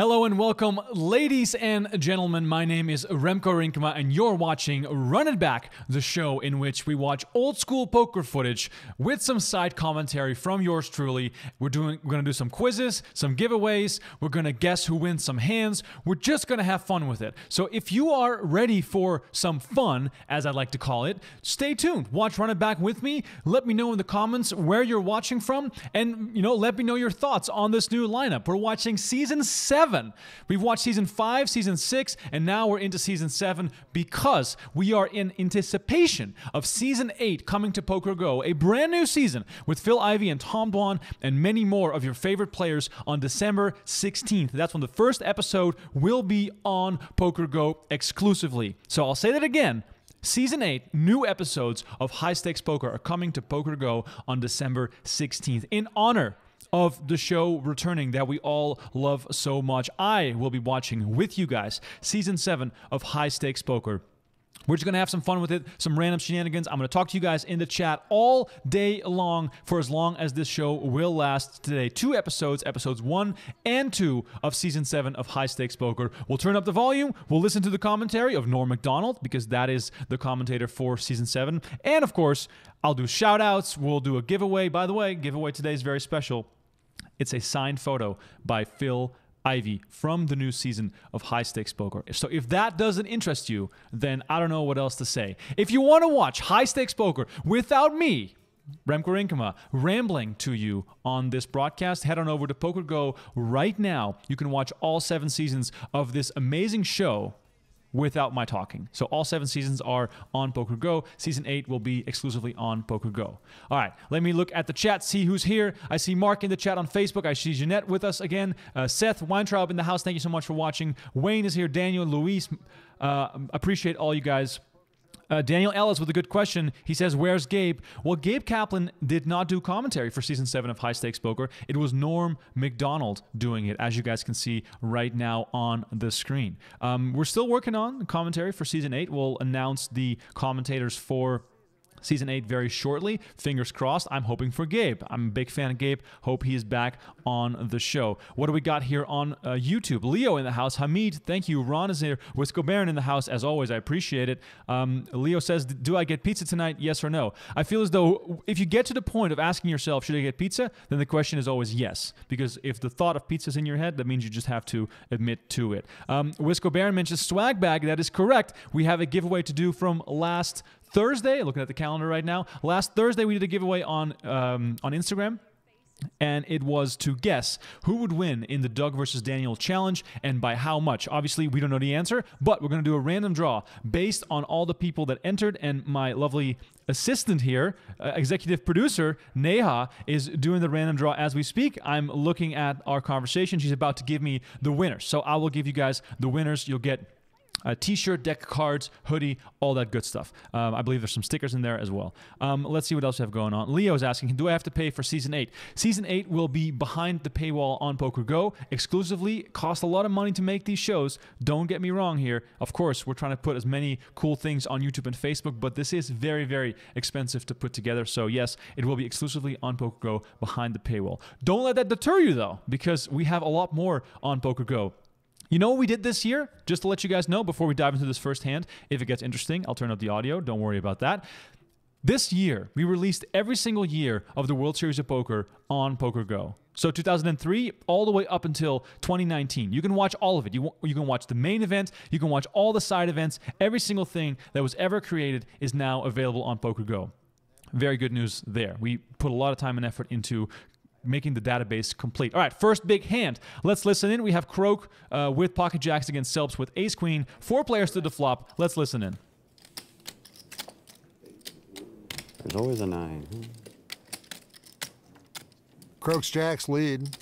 Hello and welcome, ladies and gentlemen. My name is Remko Rinkema, and you're watching Run It Back, the show in which we watch old school poker footage with some side commentary from yours truly. We're doing, we're gonna do some quizzes, some giveaways. We're gonna guess who wins some hands. We're just gonna have fun with it. So if you are ready for some fun, as I like to call it, stay tuned. Watch Run It Back with me. Let me know in the comments where you're watching from, and you know, let me know your thoughts on this new lineup. We're watching season seven seven. We've watched season five, season six, and now we're into season seven because we are in anticipation of season eight coming to Poker Go, a brand new season with Phil Ivey and Tom Dwan and many more of your favorite players on December 16th. That's when the first episode will be on Poker Go exclusively. So I'll say that again. Season 8, new episodes of High Stakes Poker are coming to Poker Go on December 16th in honor of the show returning that we all love so much. I will be watching with you guys season seven of High Stakes Poker. We're just going to have some fun with it, some random shenanigans. I'm going to talk to you guys in the chat all day long for as long as this show will last today. Two episodes, episodes one and two of season seven of High Stakes Poker. We'll turn up the volume. We'll listen to the commentary of Norm MacDonald because that is the commentator for season seven. And of course, I'll do shout outs. We'll do a giveaway. By the way, giveaway today is very special. It's a signed photo by Phil Ivey from the new season of High Stakes Poker. So if that doesn't interest you, then I don't know what else to say. If you want to watch High Stakes Poker without me, Remko Rinkema, rambling to you on this broadcast. Head on over to Poker Go right now. You can watch all seven seasons of this amazing show without my talking. So all seven seasons are on Poker Go. Season eight will be exclusively on Poker Go. All right, let me look at the chat, see who's here. I see Mark in the chat on Facebook. I see Jeanette with us again. Uh, Seth Weintraub in the house. Thank you so much for watching. Wayne is here. Daniel, Luis. Uh, appreciate all you guys uh, Daniel Ellis with a good question. He says, Where's Gabe? Well, Gabe Kaplan did not do commentary for season seven of High Stakes Poker. It was Norm Macdonald doing it, as you guys can see right now on the screen. Um, we're still working on commentary for season eight. We'll announce the commentators for season eight very shortly. Fingers crossed. I'm hoping for Gabe. I'm a big fan of Gabe. Hope he is back on the show. What do we got here on uh, YouTube? Leo in the house. Hamid, thank you. Ron is here. Wisco Baron in the house as always. I appreciate it. Um, Leo says, "Do I get pizza tonight? Yes or no?" I feel as though if you get to the point of asking yourself, "Should I get pizza?" then the question is always yes, because if the thought of pizza is in your head, that means you just have to admit to it. Um, Wisco Baron mentions swag bag. That is correct. We have a giveaway to do from last Thursday, looking at the calendar right now, last Thursday we did a giveaway on um, on Instagram. And it was to guess who would win in the Doug versus Daniel challenge and by how much. Obviously, we don't know the answer, but we're going to do a random draw based on all the people that entered. And my lovely assistant here, uh, executive producer Neha, is doing the random draw as we speak. I'm looking at our conversation. She's about to give me the winner. So I will give you guys the winners. You'll get a t-shirt, deck cards, hoodie, all that good stuff. Um, I believe there's some stickers in there as well. Um, let's see what else we have going on. Leo is asking, do I have to pay for season eight? Season eight will be behind the paywall on Poker Go exclusively. Cost a lot of money to make these shows. Don't get me wrong here. Of course, we're trying to put as many cool things on YouTube and Facebook, but this is very, very expensive to put together. So yes, it will be exclusively on Poker Go behind the paywall. Don't let that deter you though, because we have a lot more on Poker Go. You know what we did this year? Just to let you guys know before we dive into this firsthand, if it gets interesting, I'll turn up the audio. Don't worry about that. This year, we released every single year of the World Series of Poker on Poker Go. So 2003 all the way up until 2019. You can watch all of it. You, you can watch the main event, you can watch all the side events. Every single thing that was ever created is now available on Poker Go. Very good news there. We put a lot of time and effort into making the database complete. All right, first big hand. Let's listen in. We have Croak uh, with pocket jacks against Selbst with ace queen. Four players to the flop. Let's listen in. There's always a nine. Croaks jacks lead.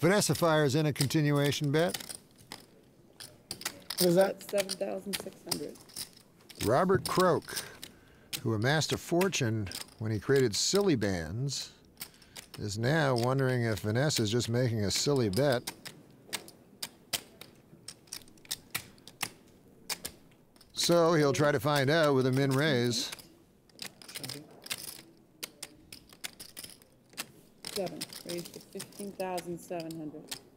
Vanessa fires in a continuation bet. What is that? Seven thousand six hundred. Robert Croak, who amassed a fortune when he created Silly Bandz, is now wondering if Vanessa is just making a silly bet. So he'll try to find out with a min raise. Seven, raised to 15,700.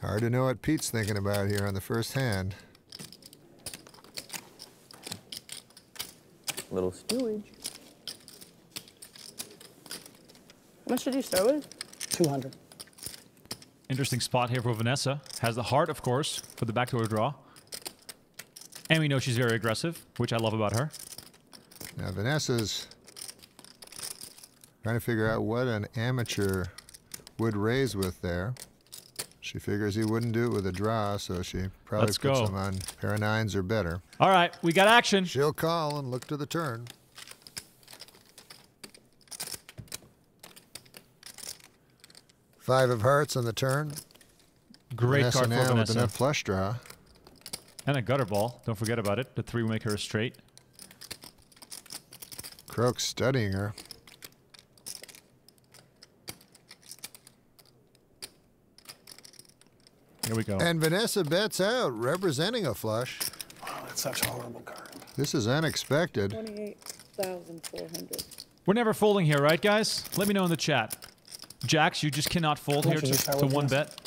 Hard to know what Pete's thinking about here on the first hand. Little stewage. How much did you start with? 200. Interesting spot here for Vanessa. Has the heart, of course, for the backdoor draw. And we know she's very aggressive, which I love about her. Now Vanessa's trying to figure out what an amateur would raise with there. She figures he wouldn't do it with a draw, so she probably Let's puts go. him on pair of nines or better. All right, we got action. She'll call and look to the turn. Five of hearts on the turn. Great Vanessa card for with Vanessa. enough flush draw. And a gutter ball. Don't forget about it. The three will make her a straight. Croak studying her. Here we go. And Vanessa bets out, representing a flush. Oh, that's such a horrible card. This is unexpected. Twenty-eight thousand four hundred. We're never folding here, right, guys? Let me know in the chat. Jax, you just cannot fold here to, to one bet.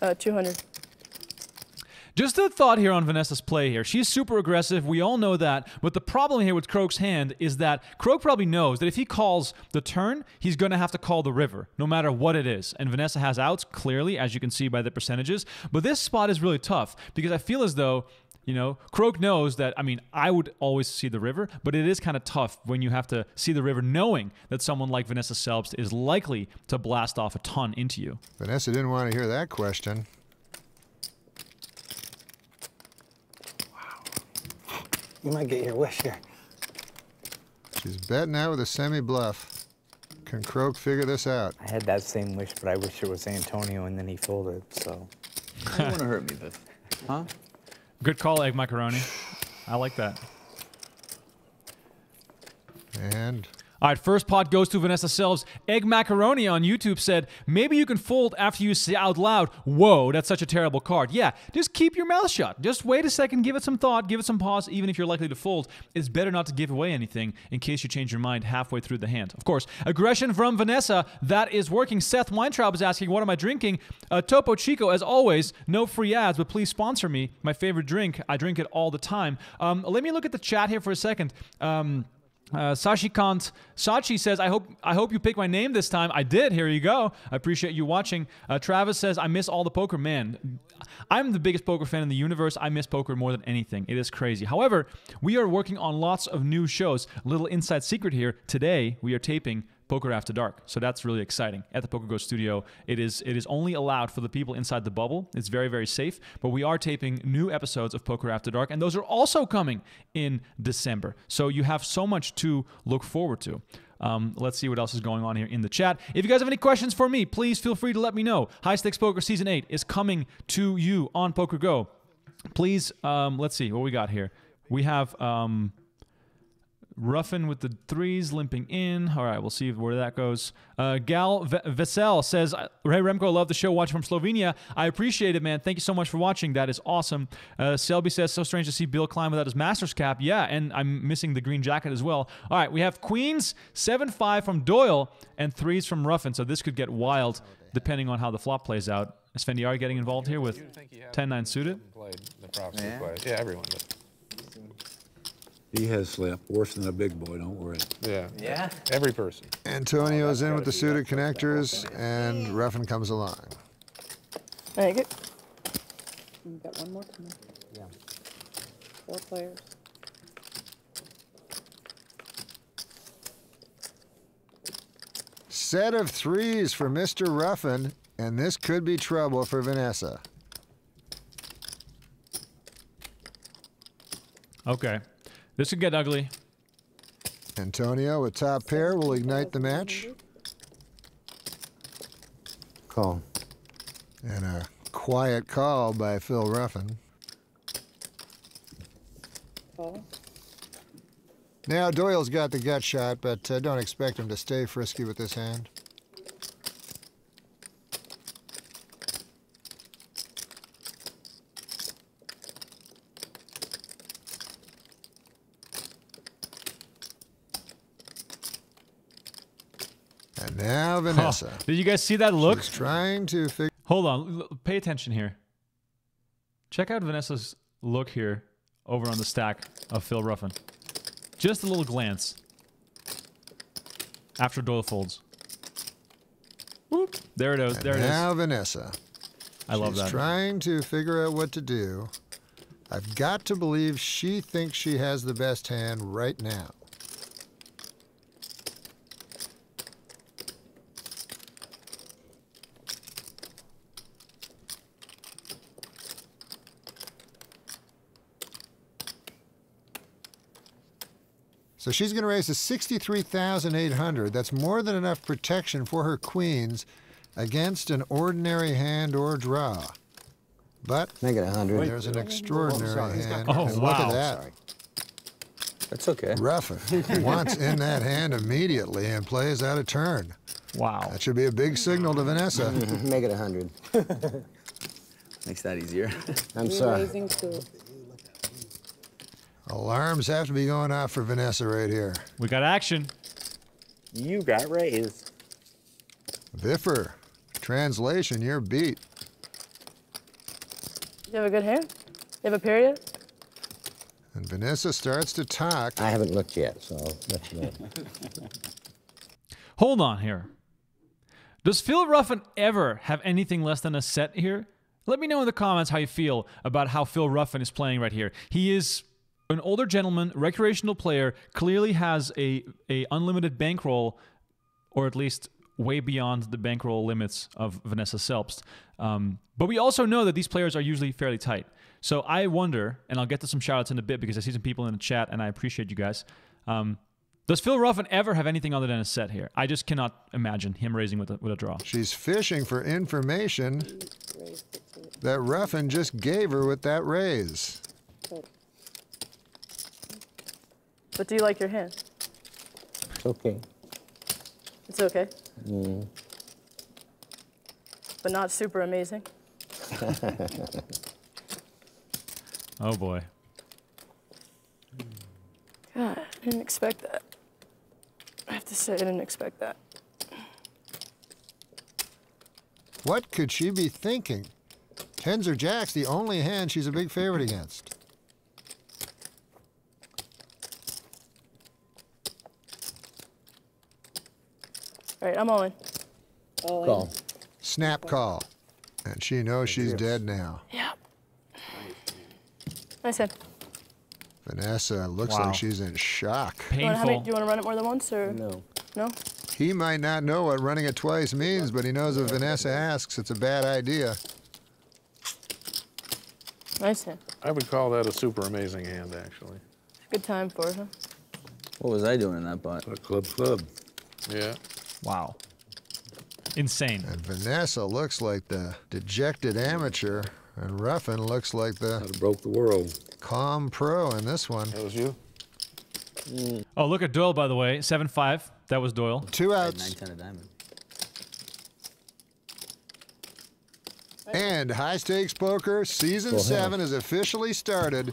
Uh, 200. Just a thought here on Vanessa's play here. She's super aggressive. We all know that. But the problem here with Croak's hand is that Croak probably knows that if he calls the turn, he's going to have to call the river, no matter what it is. And Vanessa has outs, clearly, as you can see by the percentages. But this spot is really tough because I feel as though. You know, Croak knows that. I mean, I would always see the river, but it is kind of tough when you have to see the river knowing that someone like Vanessa Selbst is likely to blast off a ton into you. Vanessa didn't want to hear that question. You might get your wish here. She's betting out with a semi bluff. Can Croak figure this out? I had that same wish, but I wish it was Antonio, and then he folded. So You don't want to hurt me, Biff. Huh? Good call, Egg Macaroni. I like that. And All right, first pot goes to Vanessa Selbst. Egg Macaroni on YouTube said, maybe you can fold after you say out loud, whoa, that's such a terrible card. Yeah, just keep your mouth shut. Just wait a second, give it some thought, give it some pause, even if you're likely to fold. It's better not to give away anything in case you change your mind halfway through the hand. Of course, aggression from Vanessa, that is working. Seth Weintraub is asking, what am I drinking? Uh, Topo Chico, as always, no free ads, but please sponsor me. My favorite drink. I drink it all the time. Um, let me look at the chat here for a second. Um, uh, Sashikant Sachi says, "I hope I hope you pick my name this time. I did. Here you go. I appreciate you watching." Uh, Travis says, "I miss all the poker, man. I'm the biggest poker fan in the universe. I miss poker more than anything. It is crazy. However, we are working on lots of new shows. Little inside secret here. Today we are taping." Poker After Dark. So that's really exciting. At the Poker Go studio, it is it is only allowed for the people inside the bubble. It's very very safe, but we are taping new episodes of Poker After Dark and those are also coming in December. So you have so much to look forward to. Um, let's see what else is going on here in the chat. If you guys have any questions for me, please feel free to let me know. High Stakes Poker Season 8 is coming to you on Poker Go. Please, um, let's see what we got here. We have um, Ruffin with the threes, limping in. All right, we'll see where that goes. Uh, Gal v- Vesel says, Ray Remko, love the show. Watching from Slovenia. I appreciate it, man. Thank you so much for watching. That is awesome. Uh, Selby says, so strange to see Bill Klein without his master's cap. Yeah, and I'm missing the green jacket as well. All right, we have Queens, 7 5 from Doyle, and threes from Ruffin. So this could get wild depending on how the flop plays out. Esfandiari getting involved here with 10 9 suited? Played the props Yeah. Yeah, everyone did. He has slept worse than a big boy, don't worry. Yeah. Yeah. Every person. Antonio's in with the suited connectors, and Ruffin comes along. Thank you. We've got one more time. Yeah. Four players. Set of threes for Mr. Ruffin, and this could be trouble for Vanessa. Okay. This could get ugly. Antonio with top pair will ignite the match, Call. and a quiet call by Phil Ruffin. Call. Now Doyle's got the gut shot, but uh, don't expect him to stay frisky with this hand. And now Vanessa. Did you guys see that look? She's trying to figure. Hold on. Pay attention here. Check out Vanessa's look here over on the stack of Phil Ruffin. Just a little glance after Doyle folds. Whoop. There it is. There it is. now Vanessa. I love She's that. trying to figure out what to do. I've got to believe she thinks she has the best hand right now. So she's going to raise to 63,800. That's more than enough protection for her queens against an ordinary hand or draw. But Make it a hundred. there's an extraordinary hand. Oh, and look wow. at that. Sorry. That's okay. Ruffin wants in that hand immediately and plays out a turn. Wow. That should be a big signal to Vanessa. Make it a hundred. Makes that easier. I'm You're sorry. Raising to Alarms have to be going off for Vanessa right here. We got action. You got raised. Viffer, translation, you're beat. You have a good hand? You have a period? And Vanessa starts to talk. I haven't looked yet, so let you know. Hold on here. Does Phil Ruffin ever have anything less than a set here? Let me know in the comments how you feel about how Phil Ruffin is playing right here. He is an older gentleman, recreational player, clearly has a, a unlimited bankroll, or at least way beyond the bankroll limits of Vanessa Selbst. Um, but we also know that these players are usually fairly tight. So I wonder, and I'll get to some shoutouts in a bit because I see some people in the chat and I appreciate you guys. Um, does Phil Ruffin ever have anything other than a set here? I just cannot imagine him raising with a, with a draw. She's fishing for information that Ruffin just gave her with that raise. Total. But do you like your hand? It's okay. It's okay. Mm. But not super amazing. Oh boy. God, I didn't expect that. I have to say, I didn't expect that. What could she be thinking? Tens or jacks, the only hand she's a big favorite against. All right, I'm all in. All in. Call. Snap call. And she knows she's dead now. Yeah. Nice hand. Vanessa looks Wow. like she's in shock. You wanna, how many, Painful. do you want to run it more than once or No. no? He might not know what running it twice means, but he knows if Vanessa asks, it's a bad idea. Nice hand. I would call that a super amazing hand, actually. Good time for her. What was I doing in that pot? A club club. Yeah. Wow. Insane. And Vanessa looks like the dejected amateur, and Ruffin looks like the I'd broke the world. calm pro in this one. That was you? Oh, look at Doyle, by the way. 7 5. That was Doyle. Two I had outs. nine ten of diamond. And high stakes poker season seven is officially started.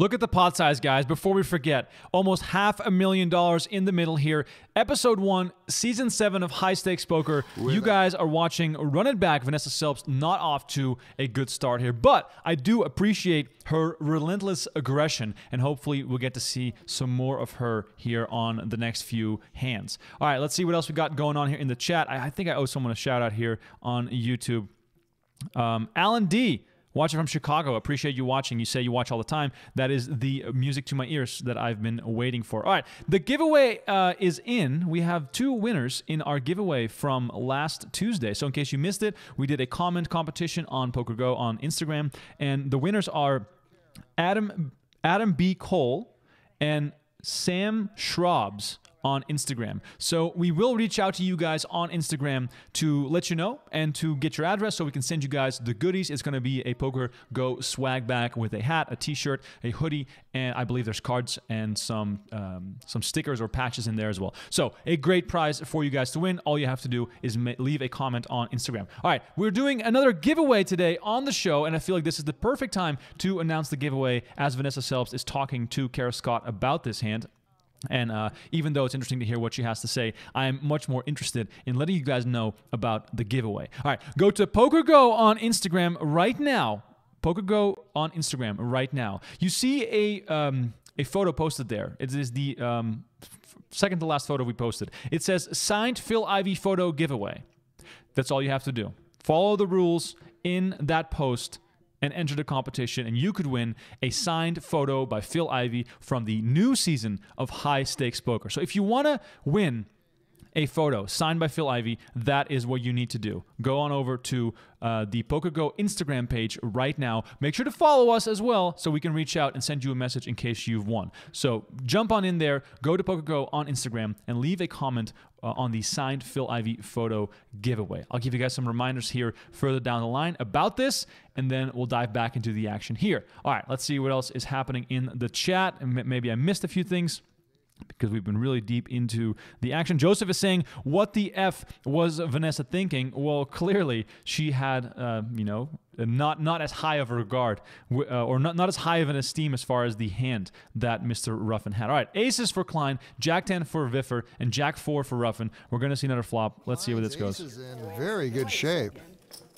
Look at the pot size, guys. Before we forget, almost half a million dollars in the middle here. Episode one, season seven of High Stakes Poker. you guys are watching Run It Back. Vanessa Selbst not off to a good start here, but I do appreciate her relentless aggression, and hopefully we'll get to see some more of her here on the next few hands. All right, let's see what else we got going on here in the chat. I, I think I owe someone a shout out here on YouTube. Um, Alan D. Watching from Chicago. Appreciate you watching. You say you watch all the time. That is the music to my ears that I've been waiting for. All right. The giveaway uh, is in. We have two winners in our giveaway from last Tuesday. So, in case you missed it, we did a comment competition on PokerGo on Instagram. And the winners are Adam, Adam B. Cole and Sam Schrobs on Instagram. So we will reach out to you guys on Instagram to let you know and to get your address so we can send you guys the goodies. It's going to be a Poker Go swag bag with a hat, a t-shirt, a hoodie, and I believe there's cards and some um, some stickers or patches in there as well. So a great prize for you guys to win. All you have to do is leave a comment on Instagram. All right, we're doing another giveaway today on the show, and I feel like this is the perfect time to announce the giveaway as Vanessa Selbst is talking to Kara Scott about this hand. And uh, even though it's interesting to hear what she has to say, I'm much more interested in letting you guys know about the giveaway. All right, go to PokerGo on Instagram right now. PokerGo on Instagram right now. You see a um, a photo posted there. It is the um, second to last photo we posted. It says signed Phil Ivey photo giveaway. That's all you have to do. Follow the rules in that post and enter the competition, and you could win a signed photo by Phil Ivey from the new season of High Stakes Poker. So if you want to win a photo signed by Phil Ivey, that is what you need to do. Go on over to uh, the PokerGo Instagram page right now. Make sure to follow us as well so we can reach out and send you a message in case you've won. So jump on in there, go to PokerGo on Instagram, and leave a comment uh, on the signed Phil Ivey photo giveaway. I'll give you guys some reminders here further down the line about this, and then we'll dive back into the action here. All right, let's see what else is happening in the chat. Maybe I missed a few things because we've been really deep into the action. Joseph is saying, "What the f was Vanessa thinking?" Well, clearly she had, uh, you know, not not as high of a regard uh, or not not as high of an esteem as far as the hand that Mr. Ruffin had. All right, aces for Klein, Jack ten for Viffer, and Jack four for Ruffin. We're gonna see another flop. Let's see where this goes. is in very good shape.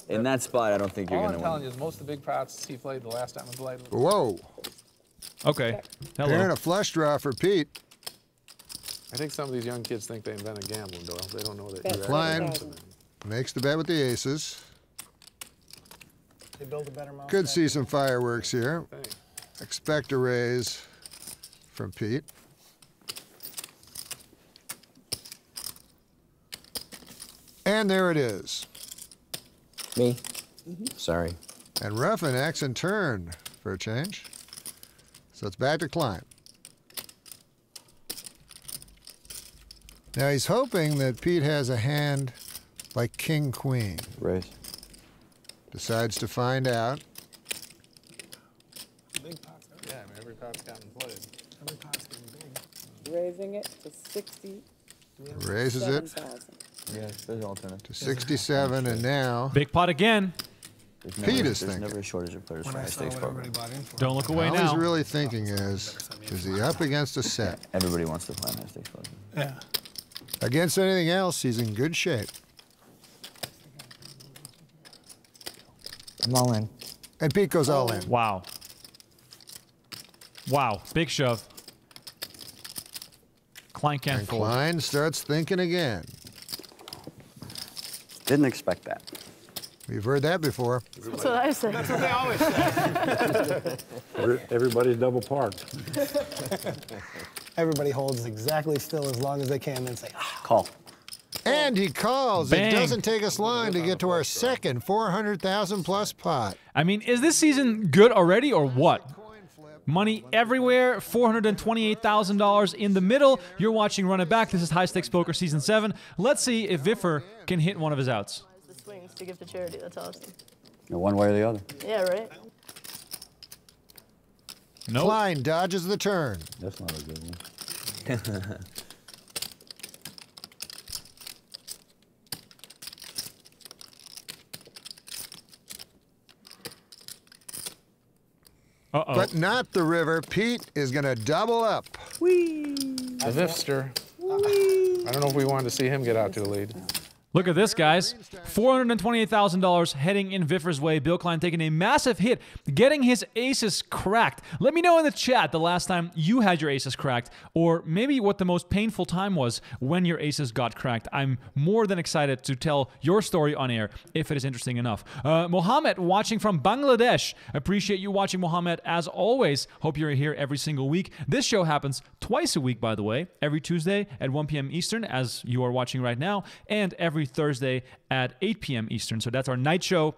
In that spot, I don't think you're All going I'm to telling win. you is most of the big pots he played the last time he played. Whoa. Okay, Pairing hello. a flush draw for Pete. I think some of these young kids think they invented gambling, Doyle. They don't know that. Bet you Klein. actually- Makes the bet with the aces. They build a better mouse. Could see some fireworks here. thing. Expect a raise from Pete. And there it is. Me? Mm-hmm. Sorry. And Ruffin acts in turn for a change. So it's back to Klein. Now he's hoping that Pete has a hand like King Queen. Raise. Decides to find out. Big pots. Every, Yeah, I mean, every pot's gotten played. every pot's getting big. Raising it to sixty-seven Raises it thousand. Yeah, there's an alternative. to 67, and now Big pot again. There's Pete never, is there's thinking. never a shortage of players When for high stakes what poker. everybody bought in for. Don't look away all now. he's really thinking is, is he up against a set? Everybody wants to play high stakes poker. Yeah. Against anything else, he's in good shape. I'm all in. And Pete goes all in. Wow. Wow. Big shove. Klein can't And fold. Klein starts thinking again. Didn't expect that. We've heard that before. That's what I said. say. Everybody's double parked. Everybody holds exactly still as long as they can, then say, ah. Call. And he calls. Bang. It doesn't take us long to get to our second 400,000 plus pot. I mean, is this season good already or what? Money everywhere, $428,000 in the middle. You're watching Run It Back. This is High Stakes Poker Season 7. Let's see if Viffer can hit one of his outs. The swings to give to charity. That's awesome. One way or the other. Yeah, right. No. Klein dodges the turn. That's not a good one. Uh-oh. But not the river. Pete is going to double up. The Vifster. I don't know if we wanted to see him get out to a lead. Look at this, guys. $428,000 heading in Viffer's way. Bill Klein taking a massive hit, getting his aces cracked. Let me know in the chat the last time you had your aces cracked, or maybe what the most painful time was when your aces got cracked. I'm more than excited to tell your story on air if it is interesting enough. Uh, Mohammed, watching from Bangladesh. Appreciate you watching, Mohammed, as always. Hope you're here every single week. This show happens twice a week, by the way, every Tuesday at 1 p.m. Eastern, as you are watching right now, and every Thursday at 8 p.m. Eastern. So that's our night show.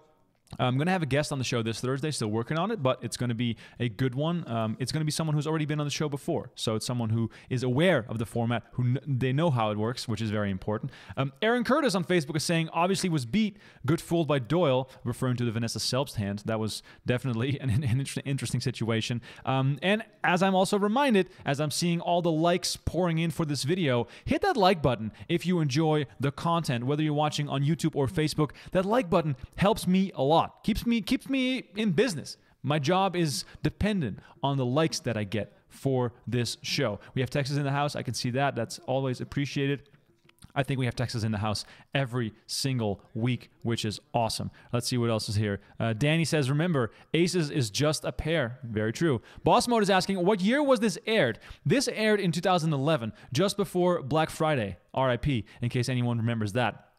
I'm going to have a guest on the show this Thursday, still working on it, but it's going to be a good one. Um, it's going to be someone who's already been on the show before. So it's someone who is aware of the format, who they know how it works, which is very important. Um, Aaron Curtis on Facebook is saying, obviously was beat, good fooled by Doyle, referring to the Vanessa Selbst hand. That was definitely an, an inter- interesting situation. Um, and as I'm also reminded, as I'm seeing all the likes pouring in for this video, hit that like button if you enjoy the content, whether you're watching on YouTube or Facebook. That like button helps me a lot, keeps me keeps me in business. My job is dependent on the likes that I get for this show. We have Texas in the house. I can see that. That's always appreciated. I think we have Texas in the house every single week, which is awesome. Let's see what else is here. Uh, Danny says, Remember, Aces is just a pair. Very true. Boss Mode is asking, What year was this aired? This aired in 2011, just before Black Friday, RIP, in case anyone remembers that.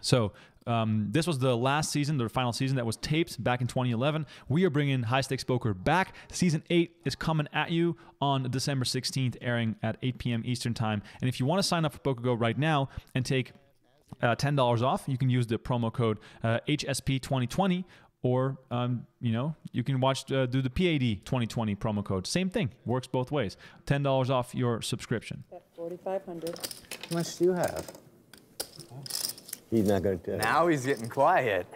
So um, this was the last season, the final season that was taped back in 2011. We are bringing High Stakes Poker back. Season 8 is coming at you on December 16th, airing at 8 p.m. Eastern Time. And if you want to sign up for PokerGo right now and take uh, $10 off, you can use the promo code uh, HSP2020 or um, you know you can watch uh, do the PAD 2020 promo code. Same thing, works both ways. Ten dollars off your subscription. Forty-five hundred. How much do you have? He's not going to. tell. Now he's getting quiet.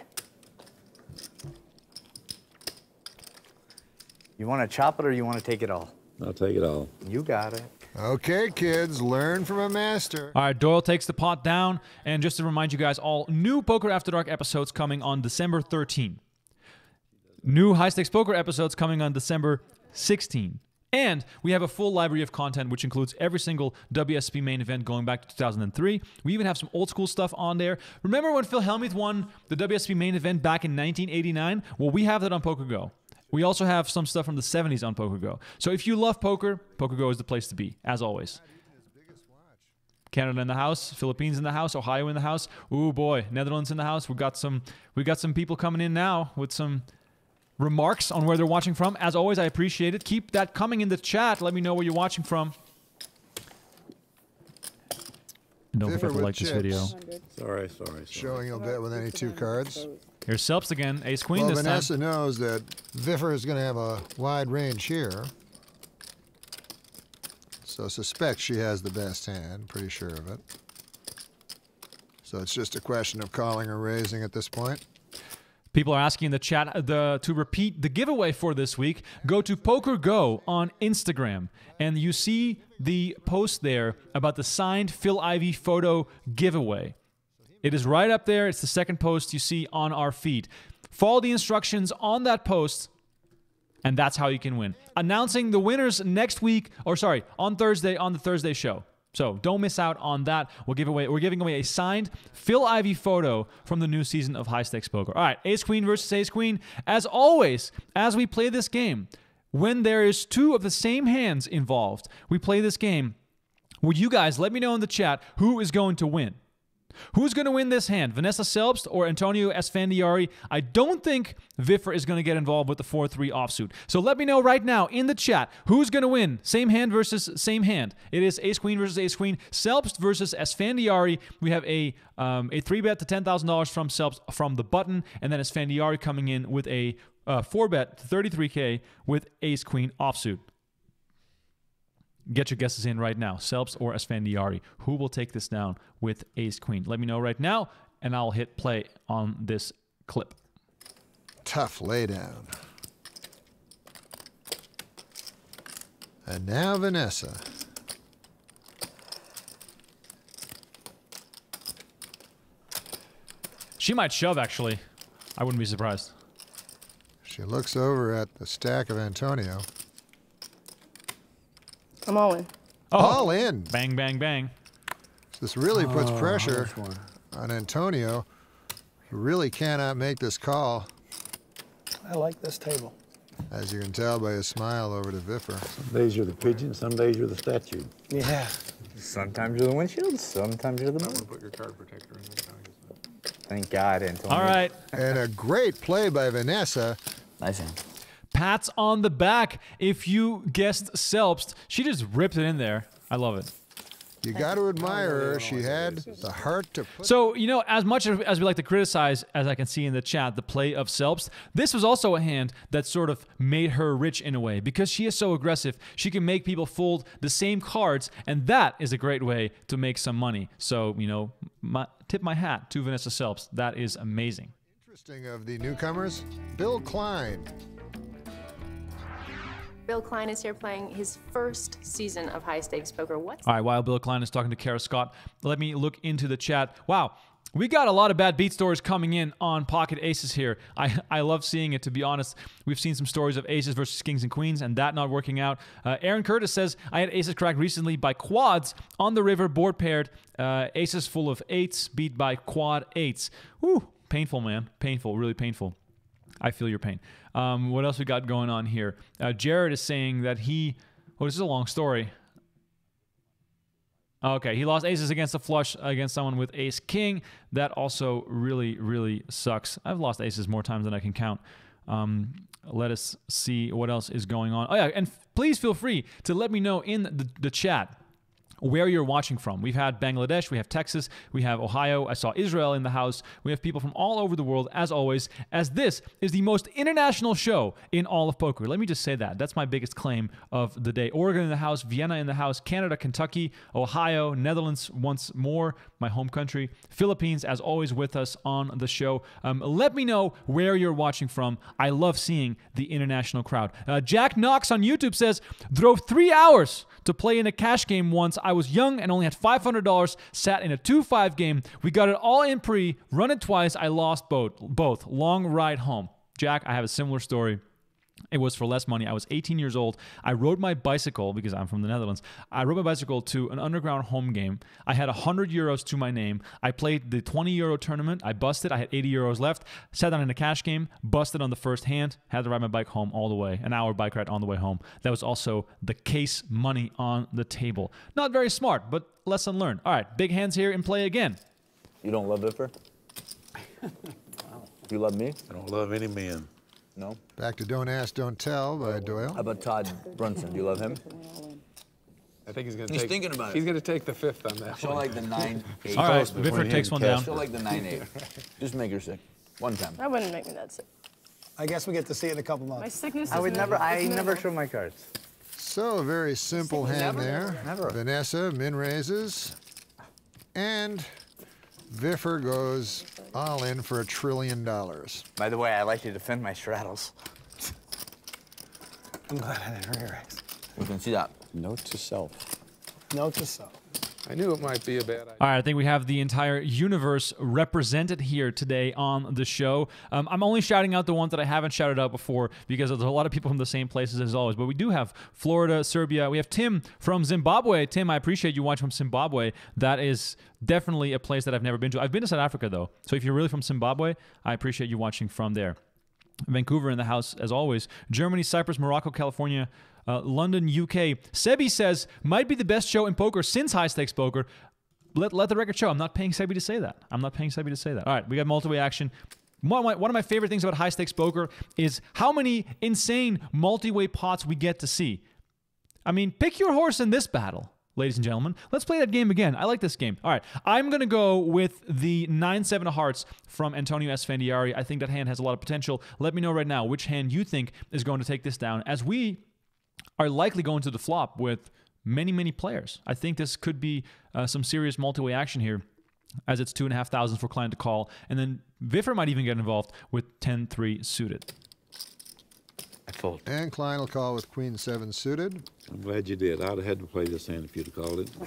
You want to chop it or you want to take it all? I'll take it all. You got it. Okay, kids, learn from a master. All right, Doyle takes the pot down. And just to remind you guys, all new Poker After Dark episodes coming on December 13. New High Stakes Poker episodes coming on December 16. And we have a full library of content, which includes every single WSOP main event going back to 2003. We even have some old school stuff on there. Remember when Phil Hellmuth won the WSOP main event back in 1989? Well, we have that on PokerGo. We also have some stuff from the 70s on PokerGo. So if you love poker, PokerGo is the place to be, as always. Canada in the house, Philippines in the house, Ohio in the house. Ooh boy, Netherlands in the house. We got some we got some people coming in now with some remarks on where they're watching from. As always, I appreciate it. Keep that coming in the chat. Let me know where you're watching from. And don't Differ forget to with like this video. Sorry, sorry, sorry. Showing you'll bet with any two cards. Here's Selbst again. Ace Queen well, this Vanessa time. knows that Viffer is going to have a wide range here. So suspect she has the best hand. Pretty sure of it. So it's just a question of calling or raising at this point. People are asking in the chat uh, the, to repeat the giveaway for this week. Go to Poker Go on Instagram, and you see the post there about the signed Phil Ivey photo giveaway. It is right up there. It's the second post you see on our feed. Follow the instructions on that post, and that's how you can win. Announcing the winners next week, or sorry, on Thursday on the Thursday show. So don't miss out on that. We'll give away. We're giving away a signed Phil Ivey photo from the new season of High Stakes Poker. All right, Ace Queen versus Ace Queen. As always, as we play this game, when there is two of the same hands involved, we play this game. Would you guys let me know in the chat who is going to win? Who's going to win this hand? Vanessa Selbst or Antonio Esfandiari? I don't think Viffer is going to get involved with the 4 3 offsuit. So let me know right now in the chat who's going to win. Same hand versus same hand. It is Ace Queen versus Ace Queen. Selbst versus Esfandiari. We have a um, a 3 bet to $10,000 from Selbst from the button, and then Esfandiari coming in with a uh, 4 bet to 33K with Ace Queen offsuit. Get your guesses in right now. Selbst or Esfandiari. Who will take this down with Ace Queen? Let me know right now, and I'll hit play on this clip. Tough laydown. And now Vanessa. She might shove, actually. I wouldn't be surprised. She looks over at the stack of Antonio. I'm all in. Oh. All in. Bang, bang, bang. This really puts Oh, pressure on Antonio. He really cannot make this call, I like this table. as you can tell by his smile over to Viffer. Some days you're the pigeon, some days you're the statue. Yeah. Sometimes you're the windshield, sometimes you're the moon. Put your card protector in there. Thank God, Antonio. All right. And a great play by Vanessa. Nice hand. Pats on the back. If you guessed Selbst, she just ripped it in there. I love it. You got to admire her. She had the heart to put. So, you know, as much as as we like to criticize, as I can see in the chat, the play of Selbst, this was also a hand that sort of made her rich in a way because she is so aggressive. She can make people fold the same cards, and that is a great way to make some money. So, you know, my, tip my hat to Vanessa Selbst. That is amazing. Interesting of the newcomers, Bill Klein. Bill Klein is here playing his first season of high stakes poker. What's All right, while Bill Klein is talking to Kara Scott, let me look into the chat. Wow. we got a lot of bad beat stories coming in on Pocket Aces here. I, I love seeing it, to be honest. We've seen some stories of aces versus kings and queens and that not working out. Uh, Aaron Curtis says, I had aces cracked recently by quads on the river, board paired. Uh, aces full of eights, beat by quad eights. Whew, painful, man. Painful, really painful. I feel your pain. Um, what else we got going on here? Uh, Jared is saying that he. Oh, this is a long story. Okay, he lost aces against a flush against someone with ace king. That also really, really sucks. I've lost aces more times than I can count. Um, let us see what else is going on. Oh, yeah, and please feel free to let me know in the, the chat where you're watching from. We've had Bangladesh, we have Texas, we have Ohio. I saw Israel in the house. We have people from all over the world, as always, as this is the most international show in all of poker. Let me just say that. That's my biggest claim of the day. Oregon in the house, Vienna in the house, Canada, Kentucky, Ohio, Netherlands once more, my home country, Philippines, as always, with us on the show. Um, let me know where you're watching from. I love seeing the international crowd. Uh, Jack Knox on YouTube says, drove three hours to play in a cash game once. I was young and only had $500, sat in a 2 5 game. We got it all in pre, run it twice. I lost both. Both. Long ride home. Jack, I have a similar story. It was for less money. I was 18 years old. I rode my bicycle because I'm from the Netherlands. I rode my bicycle to an underground home game. I had 100 euros to my name. I played the 20 euro tournament. I busted. I had 80 euros left. Sat down in a cash game, busted on the first hand, had to ride my bike home all the way. An hour bike ride on the way home. That was also the case money on the table. Not very smart, but lesson learned. All right, big hands here in play again. You don't love Viffer? You love me? I don't love any men. No. Back to Don't Ask, Don't Tell by Doyle. How about Todd Brunson? Do you love him? I think he's gonna He's thinking about it. He's gonna take the fifth on that Show one. like the nine eight. All right, Close Bifford takes one down. Show like the nine eight. Just make her sick. One time. That wouldn't make me that sick. I guess we get to see it in a couple months. My months. sickness I is would never. minimal. I never show my cards. So, a very simple hand there. Never. Vanessa min raises. And Viffer goes all in for a trillion dollars. By the way, I like to defend my straddles. I'm glad I didn't re-raise. We can see that. Note to self. Note to self. I knew it might be a bad idea. All right, I think we have the entire universe represented here today on the show. Um, I'm only shouting out the ones that I haven't shouted out before because there's a lot of people from the same places as always. But we do have Florida, Serbia. We have Tim from Zimbabwe. Tim, I appreciate you watching from Zimbabwe. That is definitely a place that I've never been to. I've been to South Africa though, so if you're really from Zimbabwe, I appreciate you watching from there. Vancouver in the house as always. Germany, Cyprus, Morocco, California, uh, London, UK. Sebi says might be the best show in poker since high stakes poker. Let, let the record show. I'm not paying Sebi to say that. I'm not paying Sebi to say that. All right, we got multi-way action. One of, my, one of my favorite things about high stakes poker is how many insane multi-way pots we get to see. I mean, pick your horse in this battle, ladies and gentlemen. Let's play that game again. I like this game. All right, I'm going to go with the 9 7 of hearts from Antonio Esfandiari. I think that hand has a lot of potential. Let me know right now which hand you think is going to take this down, as we are likely going to the flop with many, many players. I think this could be uh, some serious multi way action here. As it's two and a half thousand for Klein to call, and then Viffer might even get involved with 10 3 suited. I fold. And Klein will call with Queen 7 suited. I'm glad you did. I'd have had to play this hand if you'd have called it.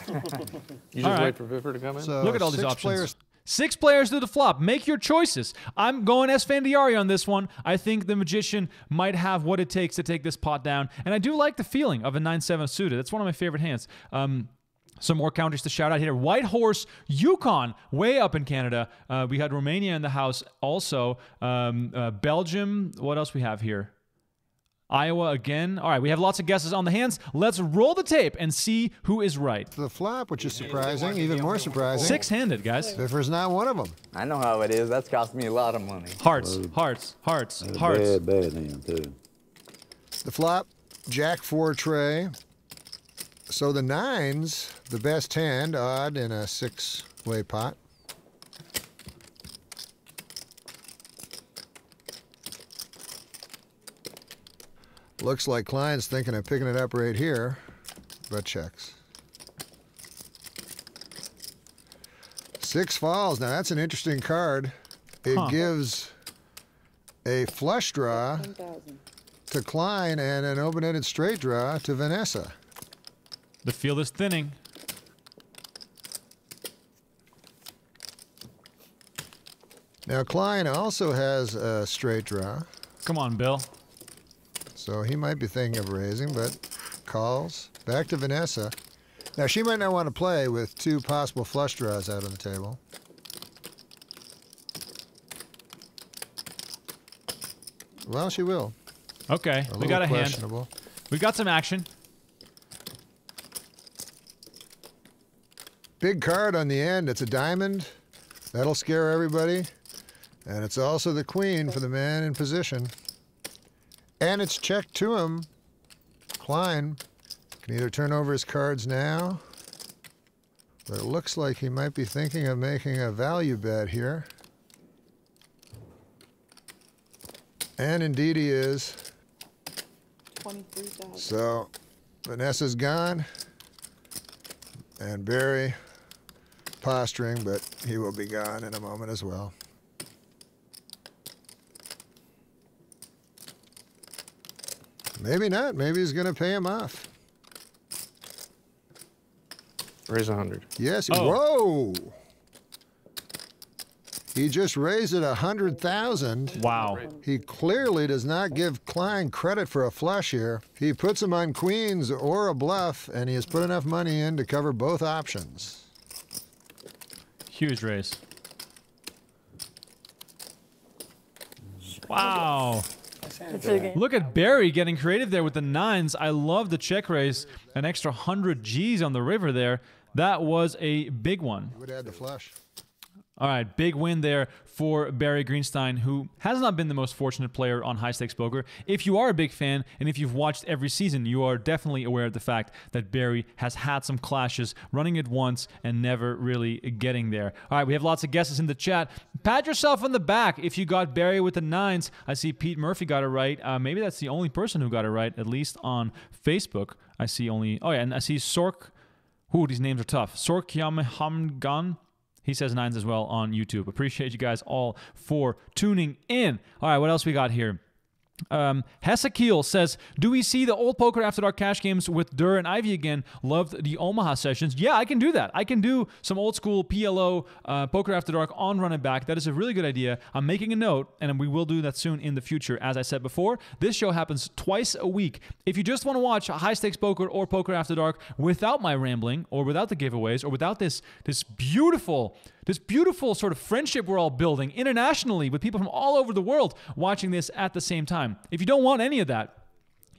You just All right. wait for Viffer to come in. So Look at all these six options. Players. Six players to the flop. Make your choices. I'm going Esfandiari on this one. I think the magician might have what it takes to take this pot down, and I do like the feeling of a 9-7 suited. That's one of my favorite hands. Um, some more counters to shout out here. White Horse, Yukon, way up in Canada. Uh, we had Romania in the house also. Um, uh, Belgium. What else we have here? Iowa again. All right, we have lots of guesses on the hands. Let's roll the tape and see who is right. The flop, which is surprising, even more surprising. Six-handed, guys. Viffer's not one of them. I know how it is. That's cost me a lot of money. Hearts, hearts, hearts, hearts. Bad, bad hand, too. The flop, Jack 4 tray. So the nines, the best hand, odd in a six way pot. Looks like Klein's thinking of picking it up right here, but checks. Six falls. Now that's an interesting card. It Huh. gives a flush draw 10,000. to Klein and an open-ended straight draw to Vanessa. The field is thinning. Now, Klein also has a straight draw, Come on, Bill. So he might be thinking of raising, but calls. Back to Vanessa. Now, she might not want to play with two possible flush draws out on the table. Well, she will. Okay, A we got a hand. questionable. We got some action. Big card on the end. It's a diamond. That'll scare everybody. And it's also the queen for the man in position. And it's checked to him. Klein can either turn over his cards now, but it looks like he might be thinking of making a value bet here. And indeed he is. Twenty-three thousand. So Vanessa's gone. And Barry posturing, but he will be gone in a moment as well. Maybe not. Maybe he's going to pay him off. Raise a hundred. Yes. Oh. Whoa. He just raised it a hundred thousand. Wow. He clearly does not give Klein credit for a flush here. He puts him on queens or a bluff, and he has put enough money in to cover both options. Huge raise. Wow. It's a. Look at Barry getting creative there with the nines. I love the check raise. An extra 100 G's on the river there. That was a big one. Would add the flush. All right, big win there for Barry Greenstein, who has not been the most fortunate player on high stakes poker. If you are a big fan and if you've watched every season, you are definitely aware of the fact that Barry has had some clashes, running it once and never really getting there. All right, we have lots of guesses in the chat. Pat yourself on the back if you got Barry with the nines. I see Pete Murphy got it right. Uh, maybe that's the only person who got it right, at least on Facebook. I see only. Oh yeah, and I see Sork. Who these names are tough. Sork Yamahamgan. He says nines as well on YouTube. Appreciate you guys all for tuning in. All right, what else we got here? Um, Hesekiel says, "Do we see the old poker after dark cash games with Durr and Ivey again? Loved the Omaha sessions. Yeah, I can do that. I can do some old school PLO uh, poker after dark on Run It Back. That is a really good idea. I'm making a note, and we will do that soon in the future. As I said before, this show happens twice a week. If you just want to watch high stakes poker or poker after dark without my rambling, or without the giveaways, or without this this beautiful." This beautiful sort of friendship we're all building internationally with people from all over the world watching this at the same time. If you don't want any of that,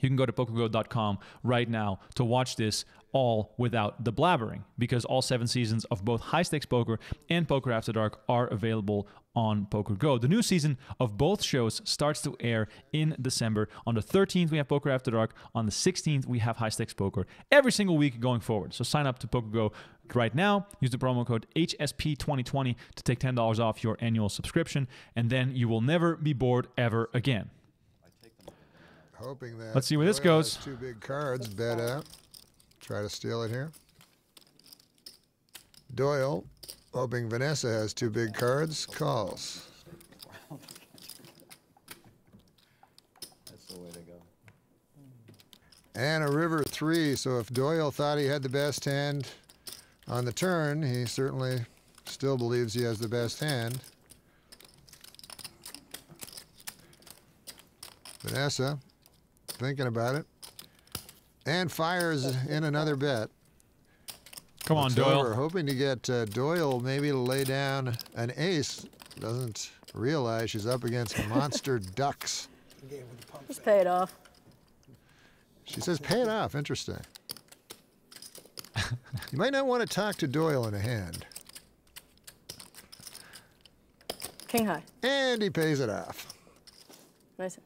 you can go to pokergo.com right now to watch this all without the blabbering because all seven seasons of both high stakes poker and poker after dark are available on poker go the new season of both shows starts to air in december on the 13th we have poker after dark on the 16th we have high stakes poker every single week going forward so sign up to poker go right now use the promo code hsp2020 to take $10 off your annual subscription and then you will never be bored ever again Hoping that. Let's see where this goes. Two big cards, bet out. Try to steal it here. Doyle, hoping Vanessa has two big cards, calls. That's the way to go. And a river three. So if Doyle thought he had the best hand on the turn, he certainly still believes he has the best hand. Vanessa, thinking about it, and fires in another bet. Come on It's doyle over. Hoping to get uh, Doyle maybe to lay down an ace. Doesn't realize she's up against monster ducks. Just pay it off. She says, pay it off. Interesting. you might not want to talk to Doyle in a hand. King high. And he pays it off. Nice.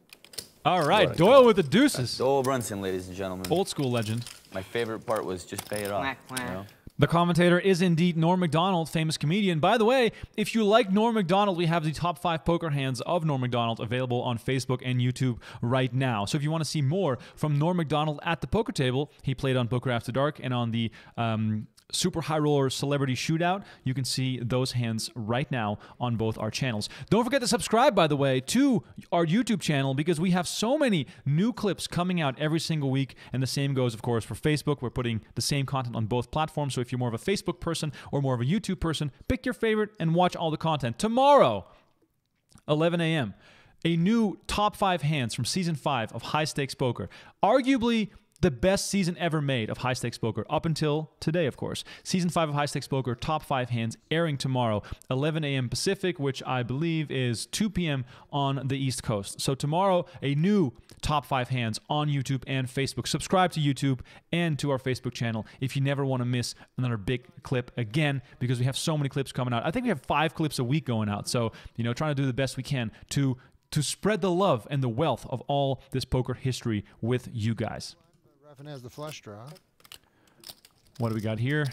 all right Right. doyle with the deuces Doyle Brunson, ladies and gentlemen. old school legend My favorite part was just pay it off. Quack, quack. you know? The commentator is indeed Norm MacDonald, famous comedian. By the way, if you like Norm MacDonald, we have the top five poker hands of Norm MacDonald available on Facebook and YouTube right now. So if you want to see more from Norm MacDonald at the poker table, he played on Poker After Dark and on the um, Super High Roller Celebrity Shootout. You can see those hands right now on both our channels. Don't forget to subscribe, by the way, to our YouTube channel because we have so many new clips coming out every single week. And the same goes, of course, for Facebook. We're putting the same content on both platforms. So if you're more of a Facebook person or more of a YouTube person, pick your favorite and watch all the content. Tomorrow, 11 a.m. A new top five hands from season five of High Stakes Poker. Arguably the best season ever made of high stakes poker up until today, of course. Season 5 of High Stakes Poker, top 5 hands, airing tomorrow, 11 a.m. Pacific, which I believe is 2 p.m. on the East Coast. So, tomorrow, a new top 5 hands on YouTube and Facebook. Subscribe to YouTube and to our Facebook channel if you never want to miss another big clip again, because we have so many clips coming out. I think we have five clips a week going out. So, you know, trying to do the best we can to to spread the love and the wealth of all this poker history with you guys. Ruffin has the flush draw. What do we got here?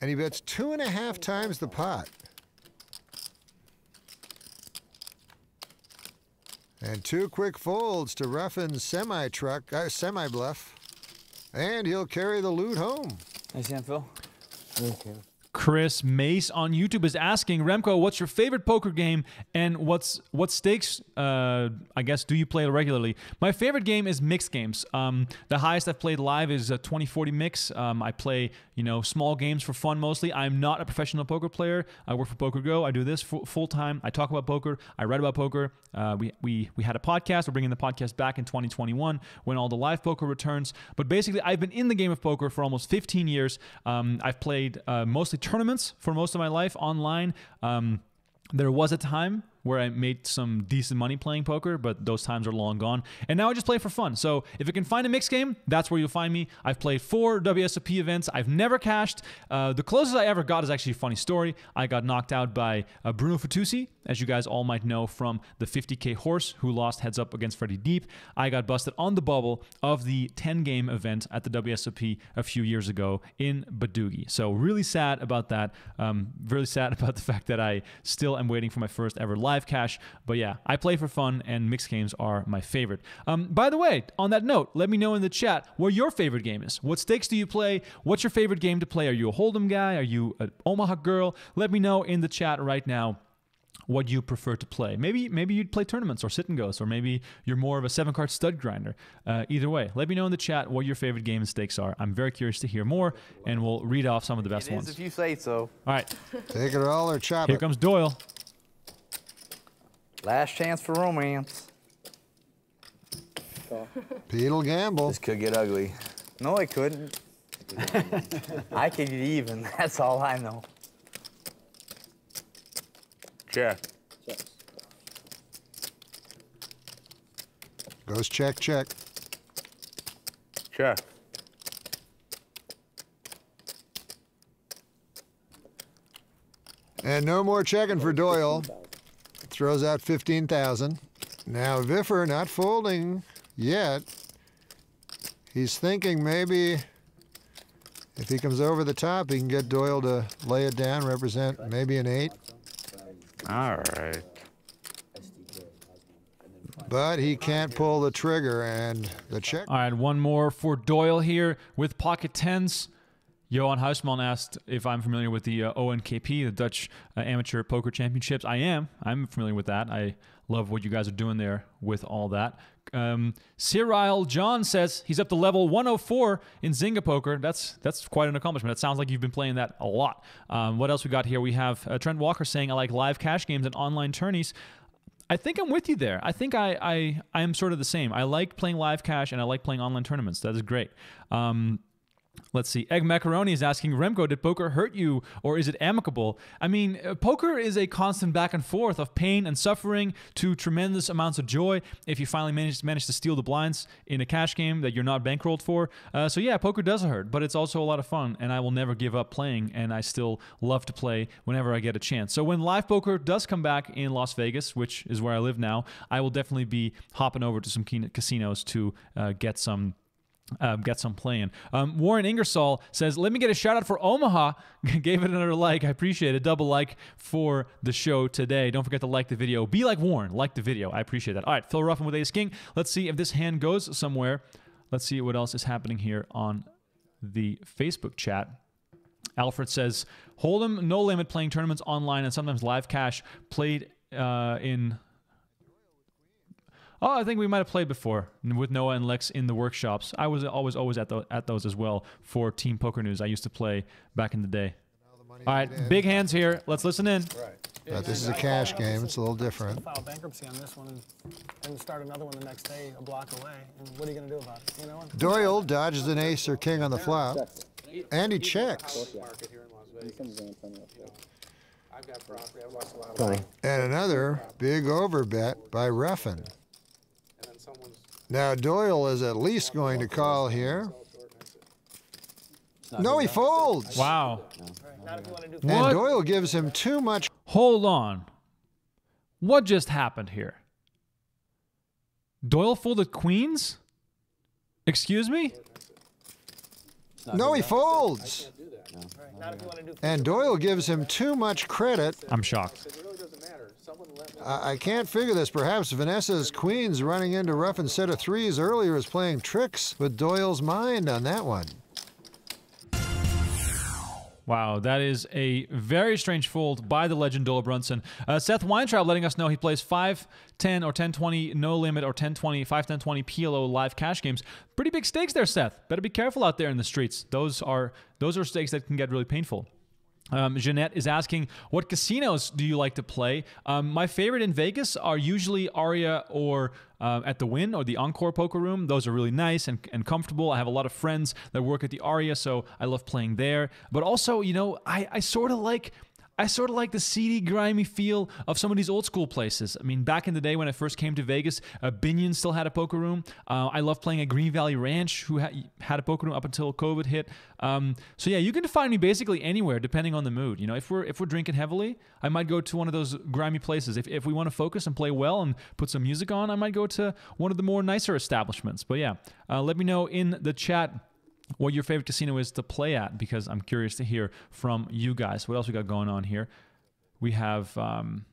And he bets two and a half times the pot. And two quick folds to Ruffin's semi truck, uh, semi bluff. And he'll carry the loot home. Nice hand, Phil. Thank you. Chris Mace on YouTube is asking Remko, what's your favorite poker game and what's what stakes? Uh, I guess do you play regularly? My favorite game is mixed games. Um, the highest I've played live is a 2040 mix. Um, I play you know small games for fun mostly. I'm not a professional poker player. I work for Poker Go. I do this full time. I talk about poker. I write about poker. Uh, we we we had a podcast. We're bringing the podcast back in 2021 when all the live poker returns. But basically, I've been in the game of poker for almost 15 years. Um, I've played uh, mostly tournaments for most of my life online. Um, there was a time where I made some decent money playing poker, but those times are long gone. And now I just play for fun. So if you can find a mixed game, that's where you'll find me. I've played four WSOP events. I've never cashed. Uh, the closest I ever got is actually a funny story. I got knocked out by uh, Bruno Fitoussi, as you guys all might know from the 50K horse who lost heads up against Freddy Deeb. I got busted on the bubble of the 10 game event at the WSOP a few years ago in Badugi. So really sad about that. Um, really sad about the fact that I still am waiting for my first ever live cash. But yeah, I play for fun, and mixed games are my favorite. Um, by the way, on that note, let me know in the chat what your favorite game is. What stakes do you play? What's your favorite game to play? Are you a Hold'em guy? Are you an Omaha girl? Let me know in the chat right now what you prefer to play. Maybe maybe you'd play tournaments or sit and goes, or maybe you're more of a seven card stud grinder. Uh, either way, let me know in the chat what your favorite game and stakes are. I'm very curious to hear more, and we'll read off some of the best It is ones. if you say so. All right, Take it all or chop here it. comes Doyle. Last chance for romance. Pete'll gamble. This could get ugly. No, I couldn't. I could get even. That's all I know. Check. Check. Goes check, check. Check. And no more checking for Doyle. Throws out 15,000. Now Viffer not folding yet. He's thinking maybe if he comes over the top, he can get Doyle to lay it down, represent maybe an eight. All right. But he can't pull the trigger, and the check. All right, one more for Doyle here with pocket tens. Johan Huisman asked if I'm familiar with the uh, ONKP, the Dutch uh, Amateur Poker Championships. I am. I'm familiar with that. I love what you guys are doing there with all that. Um, Cyril John says he's up to level 104 in Zynga Poker. That's that's quite an accomplishment. It sounds like you've been playing that a lot. Um, what else we got here? We have uh, Trent Walker saying I like live cash games and online tourneys. I think I'm with you there. I think I, I I am sort of the same. I like playing live cash and I like playing online tournaments. That is great. Um, Let's see. Egg Macaroni is asking Remko, did poker hurt you or is it amicable? I mean, uh, poker is a constant back and forth of pain and suffering to tremendous amounts of joy if you finally manage, manage to steal the blinds in a cash game that you're not bankrolled for. Uh, so, yeah, poker does hurt, but it's also a lot of fun, and I will never give up playing, and I still love to play whenever I get a chance. So, when live poker does come back in Las Vegas, which is where I live now, I will definitely be hopping over to some casinos to uh, get some um, get some playing. Um, Warren Ingersoll says, "Let me get a shout out for Omaha." Gave it another like. I appreciate it. Double like for the show today. Don't forget to like the video. Be like Warren. Like the video. I appreciate that. All right, Phil Ruffin with Ace King. Let's see if this hand goes somewhere. Let's see what else is happening here on the Facebook chat. Alfred says, "Hold'em, no limit, playing tournaments online and sometimes live cash played uh, in Oh, I think we might have played before with Noah and Lex in the workshops. I was always always at, the, at those as well for Team Poker News. I used to play back in the day. All right, big hands here. Let's listen in. But this is a cash game. It's a little different. File bankruptcy on this one and, and start another one the next day, a block away. And what are you going to do about it? You know? And Doyle dodges an ace or king on the flop, and he checks. Market here in Las Vegas. You know, I've got property. I've lost a lot of money. And another big overbet by Ruffin. And then someone's Now Doyle is at least going to call here. fell short and I said, No, he folds. Wow. not if you want to do And Doyle gives him too much. Hold on. What just happened here? Doyle folded queens? Excuse me? No, he folds. not if you want to do And Doyle gives him too much credit. I'm shocked. It really doesn't matter. Someone let me. I, I can't figure this. Perhaps Vanessa's queens running into Ruffin's set of threes earlier is playing tricks with Doyle's mind on that one. Wow, that is a very strange fold by the legend Doyle Brunson. Uh, Seth Weintraub letting us know he plays 5, 10, or 10 20 no limit or 10 20, 5 10 20 PLO live cash games. Pretty big stakes there, Seth. Better be careful out there in the streets. Those are those are stakes that can get really painful. Um, Jeanette is asking, what casinos do you like to play? Um, my favorite in Vegas are usually Aria or um, at the Wynn or the Encore Poker Room. Those are really nice and, and comfortable. I have a lot of friends that work at the Aria, so I love playing there. But also, you know, I, I sort of like. I sort of like the seedy, grimy feel of some of these old school places. I mean, back in the day when I first came to Vegas, uh, Binion still had a poker room. Uh, I love playing at Green Valley Ranch, who ha- had a poker room up until COVID hit. Um, so yeah, you can find me basically anywhere, depending on the mood. You know, if we're if we're drinking heavily, I might go to one of those grimy places. If if we want to focus and play well and put some music on, I might go to one of the more nicer establishments. But yeah, uh, let me know in the chat what your favorite casino is to play at because I'm curious to hear from you guys. What else we got going on here? We have, um,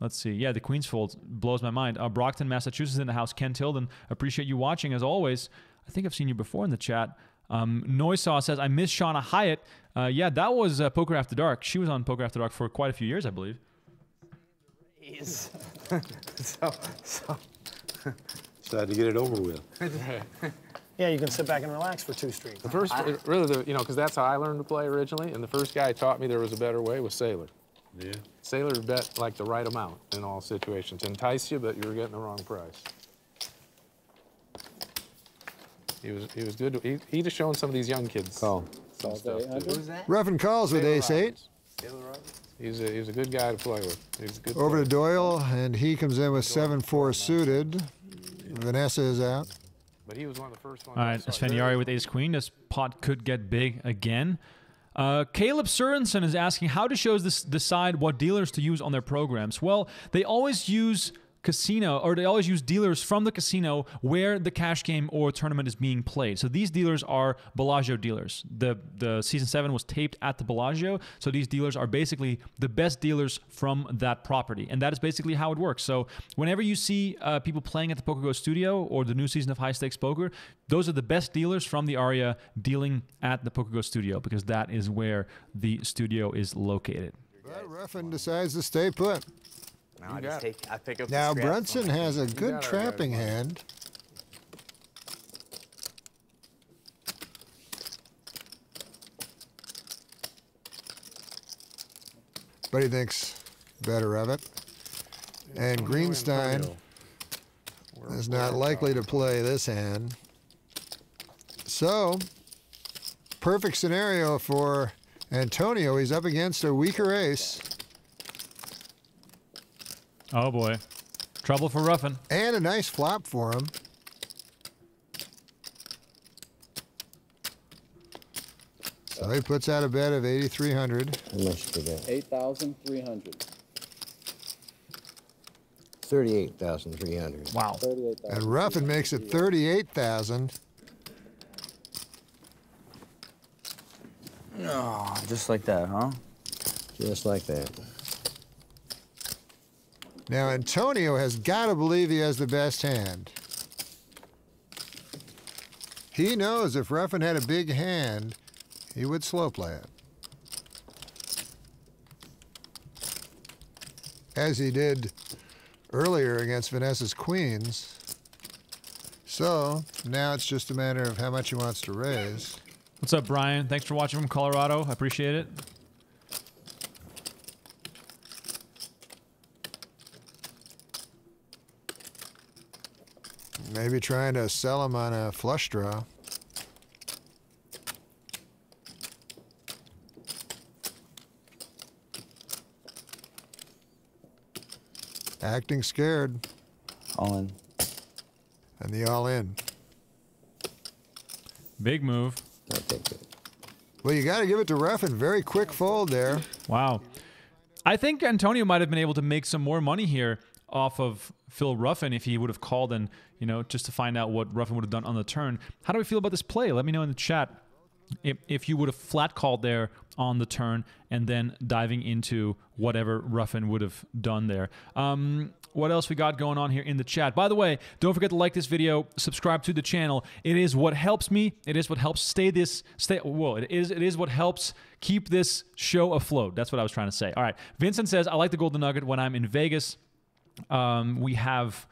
let's see, yeah, the Queens Fold blows my mind. Uh, Brockton, Massachusetts in the house. Ken Tilden, appreciate you watching as always. I think I've seen you before in the chat. Um, Noisaw says, I miss Shana Hiatt. Uh, yeah, that was uh, Poker After Dark. She was on Poker After Dark for quite a few years, I believe. Is. so, so. Decided to get it over with. Yeah, you can sit back and relax for two streets. The first, really, the, you know, because that's how I learned to play originally, and the first guy taught me there was a better way was Sailor. Yeah. Sailor bet like the right amount in all situations. Entice you, but you were getting the wrong price. He was, he was good. He, he'd have shown some of these young kids Call. some stuff. too. Ruffin calls with ace eight. He's a, he's a good guy to play with. He's a good Over player. to Doyle, and he comes in with 7 4 suited. Vanessa is out. But he was one of the first ones. All right, saw. Esfandiari with ace queen. This pot could get big again. Uh, Caleb Sorensen is asking how do shows this decide what dealers to use on their programs? Well, they always use casino or they always use dealers from the casino where the cash game or tournament is being played. So these dealers are Bellagio dealers. The the season 7 was taped at the Bellagio, so these dealers are basically the best dealers from that property. And that is basically how it works. So whenever you see uh, people playing at the Poker Go studio or the new season of High Stakes Poker, those are the best dealers from the Aria dealing at the Poker Go studio because that is where the studio is located. But Ruffin decides to stay put. Now I just take, I pick up Now the. Brunson has a good got it, trapping guys. hand. But he thinks better of it. And Greenstein is not likely to play this hand. So, perfect scenario for Antonio. He's up against a weaker ace. Oh boy. Trouble for Ruffin. And a nice flop for him. So he puts out a bet of 8,300. How much for that? 8,300. 38,300. Wow. 38,000. And Ruffin makes it 38,000. Oh, just like that, huh? Just like that. Now Antonio has got to believe he has the best hand. He knows if Ruffin had a big hand, he would slow play it. As he did earlier against Vanessa's queens. So now it's just a matter of how much he wants to raise. What's up, Brian? Thanks for watching from Colorado. I appreciate it. Maybe trying to sell him on a flush draw. Acting scared. All in. And the all in. Big move. Well, you got to give it to Ruffin. Very quick fold there. Wow. I think Antonio might have been able to make some more money here off of Phil Ruffin if he would have called and, you know, just to find out what Ruffin would have done on the turn. How do we feel about this play? Let me know in the chat if, if you would have flat called there on the turn and then diving into whatever Ruffin would have done there. Um, what else we got going on here in the chat? By the way, don't forget to like this video, subscribe to the channel. It is what helps me. It is what helps stay this stay. Whoa! It is it is what helps keep this show afloat. That's what I was trying to say. All right. Vincent says I like the golden nugget when I'm in Vegas. Um, we have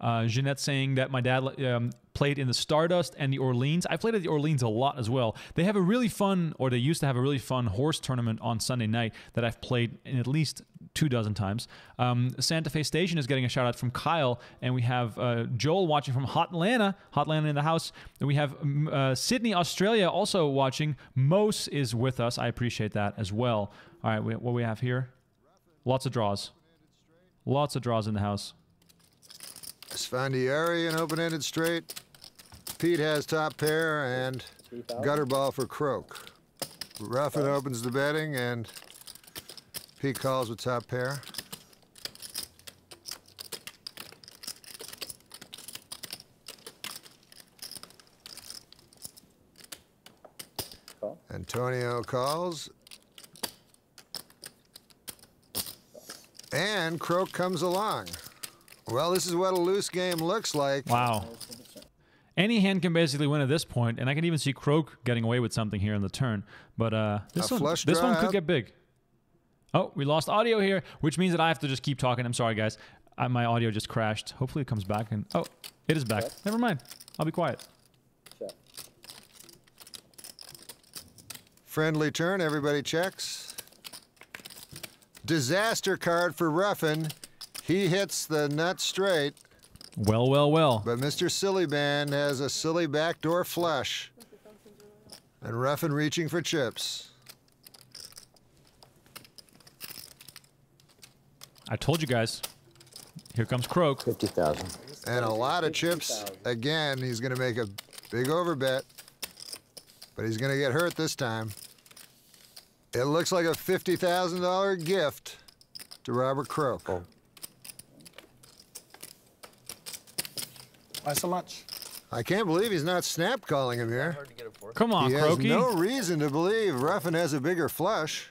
uh, Jeanette saying that my dad um, played in the Stardust and the Orleans. I played at the Orleans a lot as well. They have a really fun, or they used to have a really fun horse tournament on Sunday night that I've played in at least two dozen times. Um, Santa Fe Station is getting a shout out from Kyle, and we have uh, Joel watching from Hot Atlanta, Hot Atlanta in the house. And we have uh, Sydney, Australia also watching. Mose is with us. I appreciate that as well. All right, what we have here? Lots of draws. Lots of draws in the house. Esfandiari an open-ended straight. Pete has top pair and gutter ball for Croak. Ruffin opens the betting and Pete calls with top pair. Antonio calls. And Croak comes along. Well, this is what a loose game looks like. Wow. Any hand can basically win at this point, and I can even see Croak getting away with something here in the turn. But uh, this one, this one could get big. Oh, we lost audio here, which means that I have to just keep talking. I'm sorry, guys. I, my audio just crashed. Hopefully, it comes back. And oh, it is back. Never mind. I'll be quiet. Friendly turn, everybody checks. Disaster card for Ruffin. He hits the nut straight, Well, well, well. but Mr. Silly Band has a silly backdoor flush. And Ruffin reaching for chips. I told you guys. Here comes Croak. 50,000. And a lot of chips. Again, he's going to make a big overbet. But he's going to get hurt this time. It looks like a $50,000 gift to Robert Croak. Why so much? I can't believe he's not snap calling him here. Come on, he has Croaky. no reason to believe Ruffin has a bigger flush.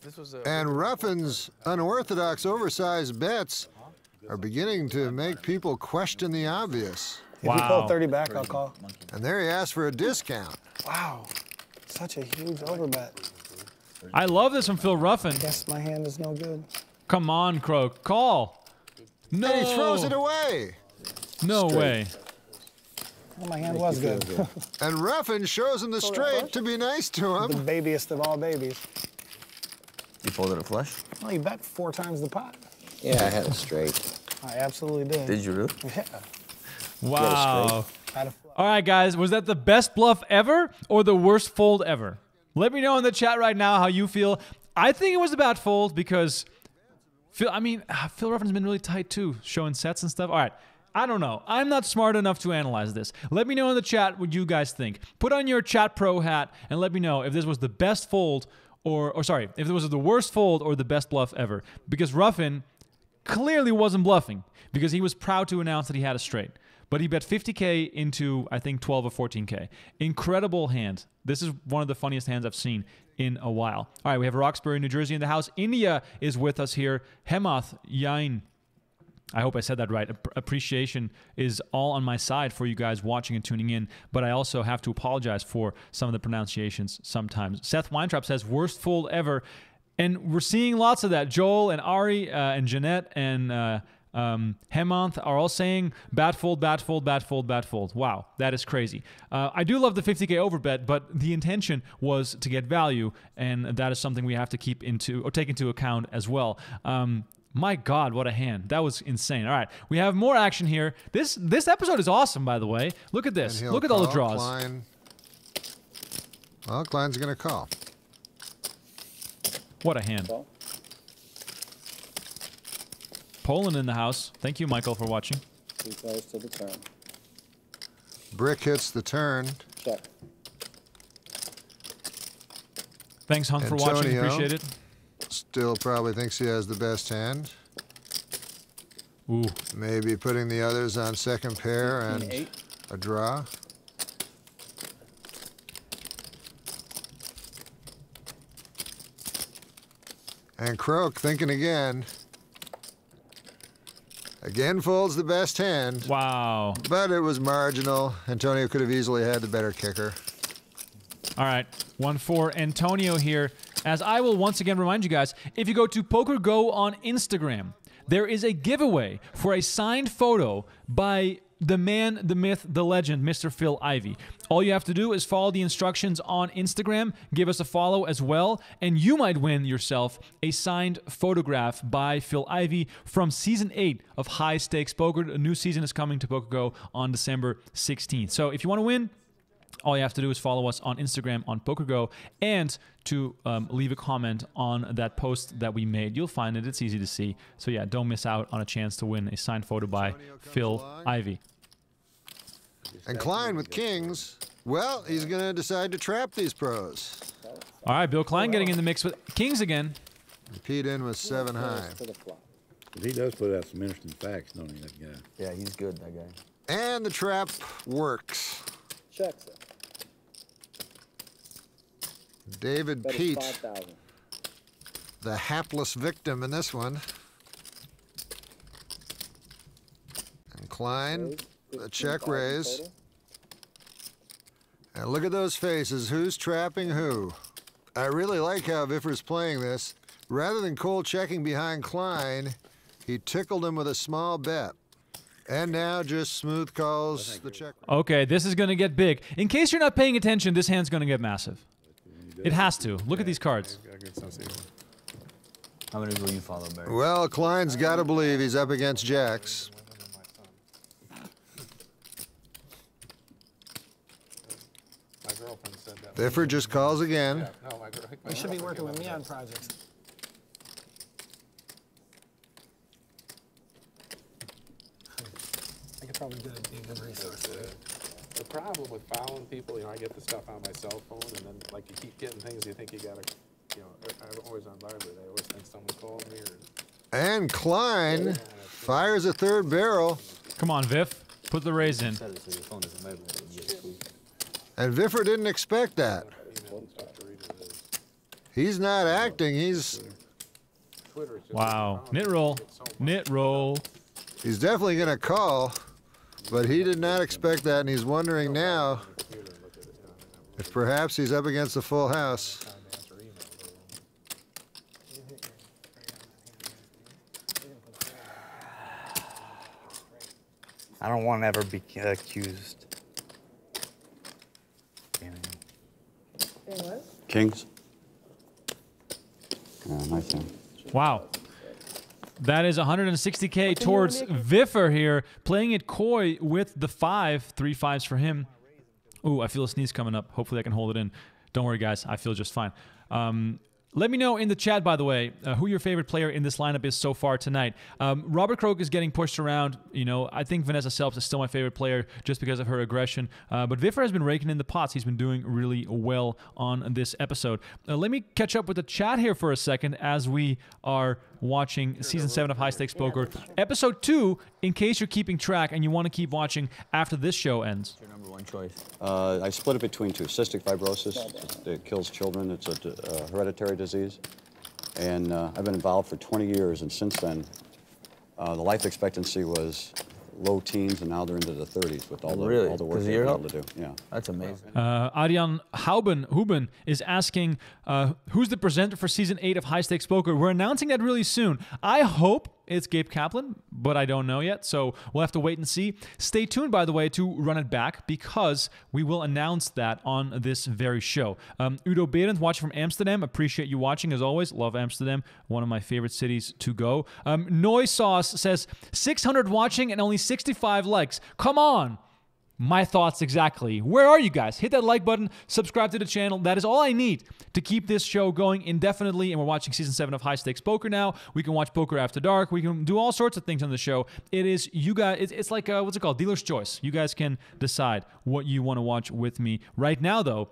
This was a And Ruffin's unorthodox, oversized bets uh-huh. are beginning to make people question the obvious. If you call 30 back, I'll call. And there he asked for a discount. Wow. Such a huge overbet. I love this from Phil Ruffin. Guess my hand is no good. Come on, Croak. Call. No. And he throws it away. No way. Well, my hand was good. And Ruffin shows him the straight to be nice to him. the him. babiest of all babies. You folded a flush? Well, you bet four times the pot. Yeah, I had a straight. I absolutely did. Did you really? Yeah. Wow. Had a All right, guys, was that the best bluff ever or the worst fold ever? Let me know in the chat right now how you feel. I think it was a bad fold because Phil. I mean, ah, Phil Ruffin's been really tight too, showing sets and stuff. All right. I don't know. I'm not smart enough to analyze this. Let me know in the chat what you guys think. Put on your chat pro hat and let me know if this was the best fold or, or sorry, if it was the worst fold or the best bluff ever. Because Ruffin clearly wasn't bluffing because he was proud to announce that he had a straight. But he bet 50k into I think 12 or 14k. Incredible hand. This is one of the funniest hands I've seen in a while. All right, we have Roxbury, New Jersey in the house. India is with us here. Hemath Yain. I hope I said that right. Appreciation is all on my side for you guys watching and tuning in, but I also have to apologize for some of the pronunciations sometimes. Seth Weintraub says, worst fold ever. And we're seeing lots of that. Joel and Ari uh, and Jeanette and uh, um, Hemant are all saying bad fold, bad fold, bad fold, bad fold. Wow, that is crazy. Uh, I do love the 50k overbet, but the intention was to get value, and that is something we have to keep into or take into account as well. Um, my God, what a hand! That was insane. All right, we have more action here. This this episode is awesome, by the way. Look at this. Look at all the draws. Klein. Well, Klein's going to call. What a hand. Poland in the house. Thank you, Michael, for watching. Two players to the turn. Brick hits the turn. Check. Thanks, Hunk, for watching. Appreciate it. Still probably thinks he has the best hand. Ooh. Maybe putting the others on second pair and eight. a draw. And Croak thinking again. Again folds the best hand, Wow. but it was marginal. Antonio could have easily had the better kicker. All right, one for Antonio here. As I will once again remind you guys, if you go to Poker Go on Instagram, there is a giveaway for a signed photo by the man, the myth, the legend, Mr. Phil Ivey. All you have to do is follow the instructions on Instagram, give us a follow as well, and you might win yourself a signed photograph by Phil Ivey from season 8 of High Stakes Poker. A new season is coming to Poker Go on December 16th. So if you want to win, all you have to do is follow us on Instagram on PokerGo and to um, leave a comment on that post that we made. You'll find it. It's easy to see. So yeah, don't miss out on a chance to win a signed photo by Phil Ivey. And Klein with kings, well, he's going to decide to trap these pros. All right, Bill Klein getting in the mix with Kings again. Pete in with seven high. To the flop. He does put out some interesting facts, don't he, that guy? Yeah, he's good, that guy. And the trap works. Check, sir. David Bet Pete, 5,000. the hapless victim in this one. And Klein, Raise, a check raise. total. And look at those faces. Who's trapping who? I really like how Viffer's playing this. Rather than cold checking behind Klein, he tickled him with a small bet. And now just smooth calls the check. Okay, this is going to get big. In case you're not paying attention, this hand's going to get massive. It has to. Look at these cards. Got a good sense of humor. How many will you follow, Barry? Well, Klein's got to believe he's up against Jacks. My girlfriend said that. Viffer just calls again. Yeah, no, my my You should be working with me on projects. I could probably get a big resource. The problem with following people, you know, I get the stuff on my cell phone, and then like you keep getting things, you think you gotta, you know, I- I'm always on vibrate. I always think someone called me or. And Klein fires a third barrel. Come on, Viff. Put the raise in. Set it so your phone doesn't vibrate. You just squeeze. And Viffer didn't expect that. email and stuff to read it is. He's not acting. He's Twitter is just. Wow. following Knit roll. you get so much Knit roll. he's definitely going to call, but he did not expect that, and he's wondering now on the computer and look at it, you know, and if perhaps he's up against a full house. I have to answer emails. I don't want to ever be accused. Kings. Yeah, nice hand. Wow. That is 160k towards Viffer here, playing it coy with the five, three fives for him. Ooh, I feel a sneeze coming up. Hopefully, I can hold it in. Don't worry, guys. I feel just fine. Um, let me know in the chat, by the way, uh, who your favorite player in this lineup is so far tonight. Um, Robert Croak is getting pushed around. You know, I think Vanessa Selbst is still my favorite player just because of her aggression. Uh, but Viffer has been raking in the pots. He's been doing really well on this episode. Uh, let me catch up with the chat here for a second as we are watching season seven of High Stakes Poker, episode two. In case you're keeping track and you want to keep watching after this show ends. What's your number one choice? Uh, I split it between two. Cystic fibrosis, it kills children. It's a uh, hereditary disease. And uh, I've been involved for 20 years, and since then, uh, the life expectancy was low teens, and now they're into the 30s with all the, Really? all the work of they've your been able to do. Yeah. That's amazing. Uh, Arjan Hauben, Huben is asking, uh, who's the presenter for season eight of High Stakes Poker? We're announcing that really soon. I hope it's Gabe Kaplan, but I don't know yet. So we'll have to wait and see. Stay tuned, by the way, to Run It Back because we will announce that on this very show. Um, Udo Behrendt watching from Amsterdam. Appreciate you watching as always. Love Amsterdam, one of my favorite cities to go. Um, Sauce says 600 watching and only 65 likes. Come on. My thoughts exactly. Where are you guys? Hit that like button, subscribe to the channel. That is all I need to keep this show going indefinitely. And we're watching season seven of High Stakes Poker now. We can watch Poker After Dark. We can do all sorts of things on the show. It is you guys. It's, it's like uh what's it called? Dealer's choice. You guys can decide what you want to watch with me. Right now, though.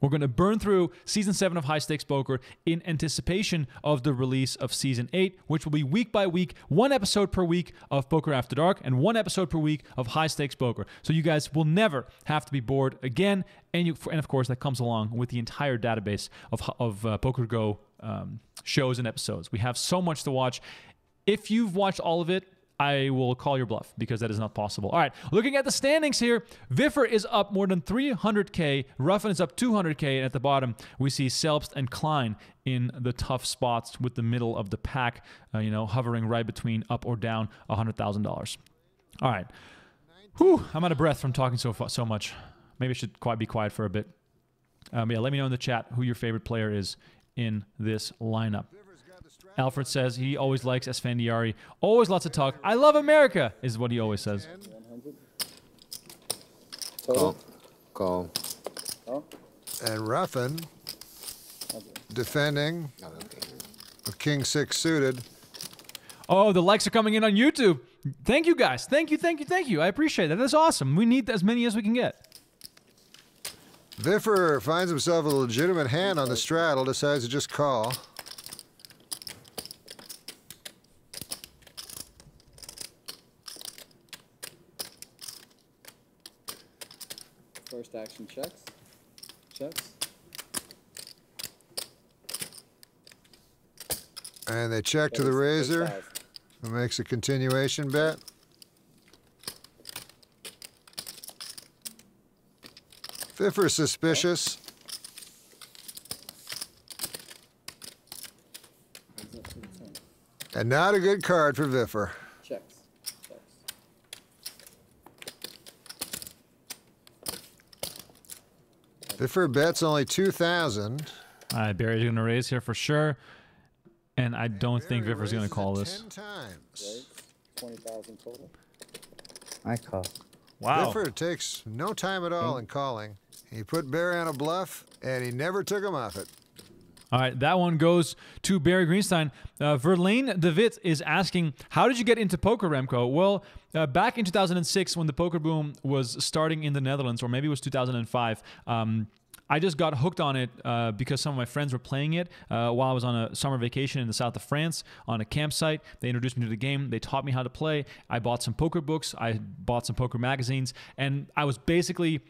We're going to burn through season seven of High Stakes Poker in anticipation of the release of season eight, which will be week by week, one episode per week of Poker After Dark and one episode per week of High Stakes Poker. So you guys will never have to be bored again. And you, and of course, that comes along with the entire database of of uh, Poker Go um, shows and episodes. We have so much to watch. If you've watched all of it, I will call your bluff because that is not possible. All right, looking at the standings here, Viffer is up more than 300k, Ruffin is up 200k, and at the bottom we see Selbst and Klein in the tough spots with the middle of the pack, uh, you know, hovering right between up or down $100,000. All right, Whew, I'm out of breath from talking so so much. Maybe I should quite be quiet for a bit. Um, yeah, let me know in the chat who your favorite player is in this lineup. Alfred says he always likes Esfandiari. Always lots of talk. I love America, is what he always says. Call. Call. And Ruffin defending with King Six suited. Oh, the likes are coming in on YouTube. Thank you guys. Thank you, thank you, thank you. I appreciate that. That's awesome. We need as many as we can get. Viffer finds himself a legitimate hand on the straddle, decides to just call. Action checks. Checks. And they check to the razor, who makes a continuation bet. Viffer's suspicious. And not a good card for Viffer. Viffer bets only 2,000. All right, Barry's going to raise here for sure. And I don't think Viffer's going to call this. 10 times. Twenty thousand total. I call. Wow. Viffer takes no time at all in calling. He put Barry on a bluff, and he never took him off it. All right, that one goes to Barry Greenstein. Uh, Verlaine de Witt is asking, How did you get into poker, Remko? Well, uh, back in 2006, when the poker boom was starting in the Netherlands, or maybe it was 2005, um, I just got hooked on it uh, because some of my friends were playing it uh, while I was on a summer vacation in the south of France on a campsite. They introduced me to the game. They taught me how to play. I bought some poker books. I bought some poker magazines, and I was basically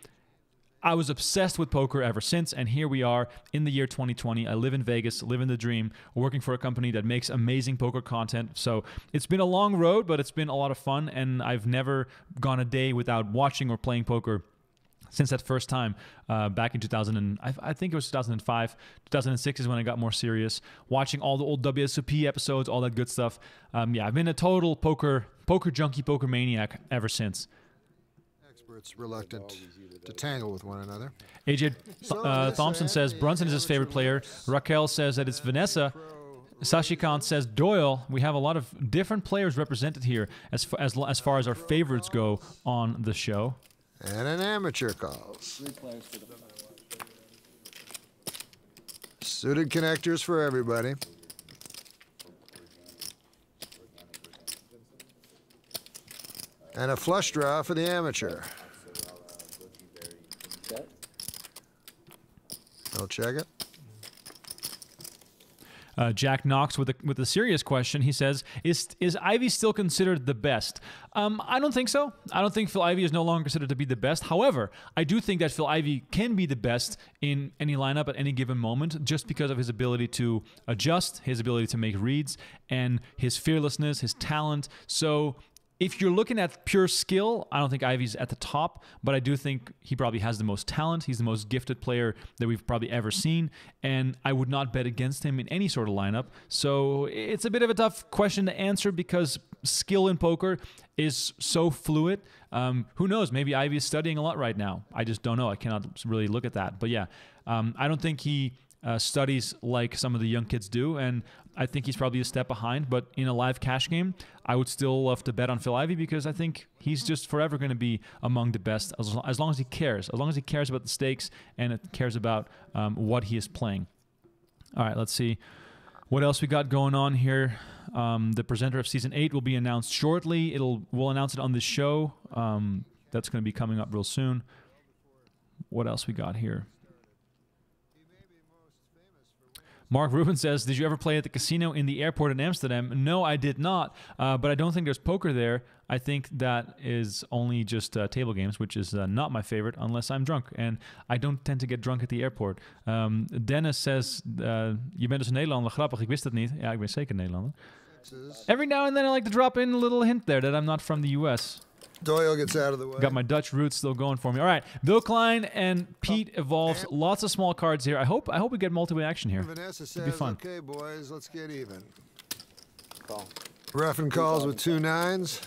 I was obsessed with poker ever since, and here we are in the year 2020. I live in Vegas, live in the dream, working for a company that makes amazing poker content. So it's been a long road, but it's been a lot of fun, and I've never gone a day without watching or playing poker since that first time uh, back in 2000 and I, I, think it was 2005 2006 is when i got more serious watching all the old wsop episodes all that good stuff um, yeah i've been a total poker poker junkie poker maniac ever since Experts reluctant to tangle with one another. aj uh, thompson says brunson is his favorite player raquel says that it's vanessa Sashikant says Doyle. We have a lot of different players represented here as far as, as far as our favorites go on the show. And an amateur calls. Suited connectors for everybody. And a flush draw for the amateur. I'll check it. Uh, Jack Knox with a with a serious question. He says, "Is is Ivey still considered the best?" Um, I don't think so. I don't think Phil Ivey is no longer considered to be the best. However, I do think that Phil Ivey can be the best in any lineup at any given moment, just because of his ability to adjust, his ability to make reads, and his fearlessness, his talent. So if you're looking at pure skill, I don't think Ivey's at the top, but I do think he probably has the most talent. He's the most gifted player that we've probably ever seen, and I would not bet against him in any sort of lineup. So it's a bit of a tough question to answer because skill in poker is so fluid. Um, who knows? Maybe Ivey is studying a lot right now. I just don't know. I cannot really look at that. But yeah, um, I don't think he uh, studies like some of the young kids do, and I think he's probably a step behind. But in a live cash game, I would still love to bet on Phil Ivey because I think he's just forever going to be among the best as, as long as he cares, as long as he cares about the stakes and it cares about um, what he is playing. All right, let's see what else we got going on here. Um, the presenter of season eight will be announced shortly. It'll we'll announce it on the show. Um, that's going to be coming up real soon. What else we got here? Mark Rubin says, "Did you ever play at the casino in the airport in Amsterdam?" No, I did not. Uh, but I don't think there's poker there. I think that is only just uh, table games, which is uh, not my favorite unless I'm drunk, and I don't tend to get drunk at the airport. Um, Dennis says, uh, "Je bent dus een Nederlander." Grappig, ik wist het niet. Ja, ik ben zeker Nederlander. Every now and then, I like to drop in a little hint there that I'm not from the U.S. Doyle gets out of the way. Got my Dutch roots still going for me. All right, Bill Klein and Pete oh, evolves. Lots of small cards here. I hope I hope we get multi-way action here. Vanessa It'd be fun. "Okay, boys, let's get even." Call. Ruffin calls with two nines,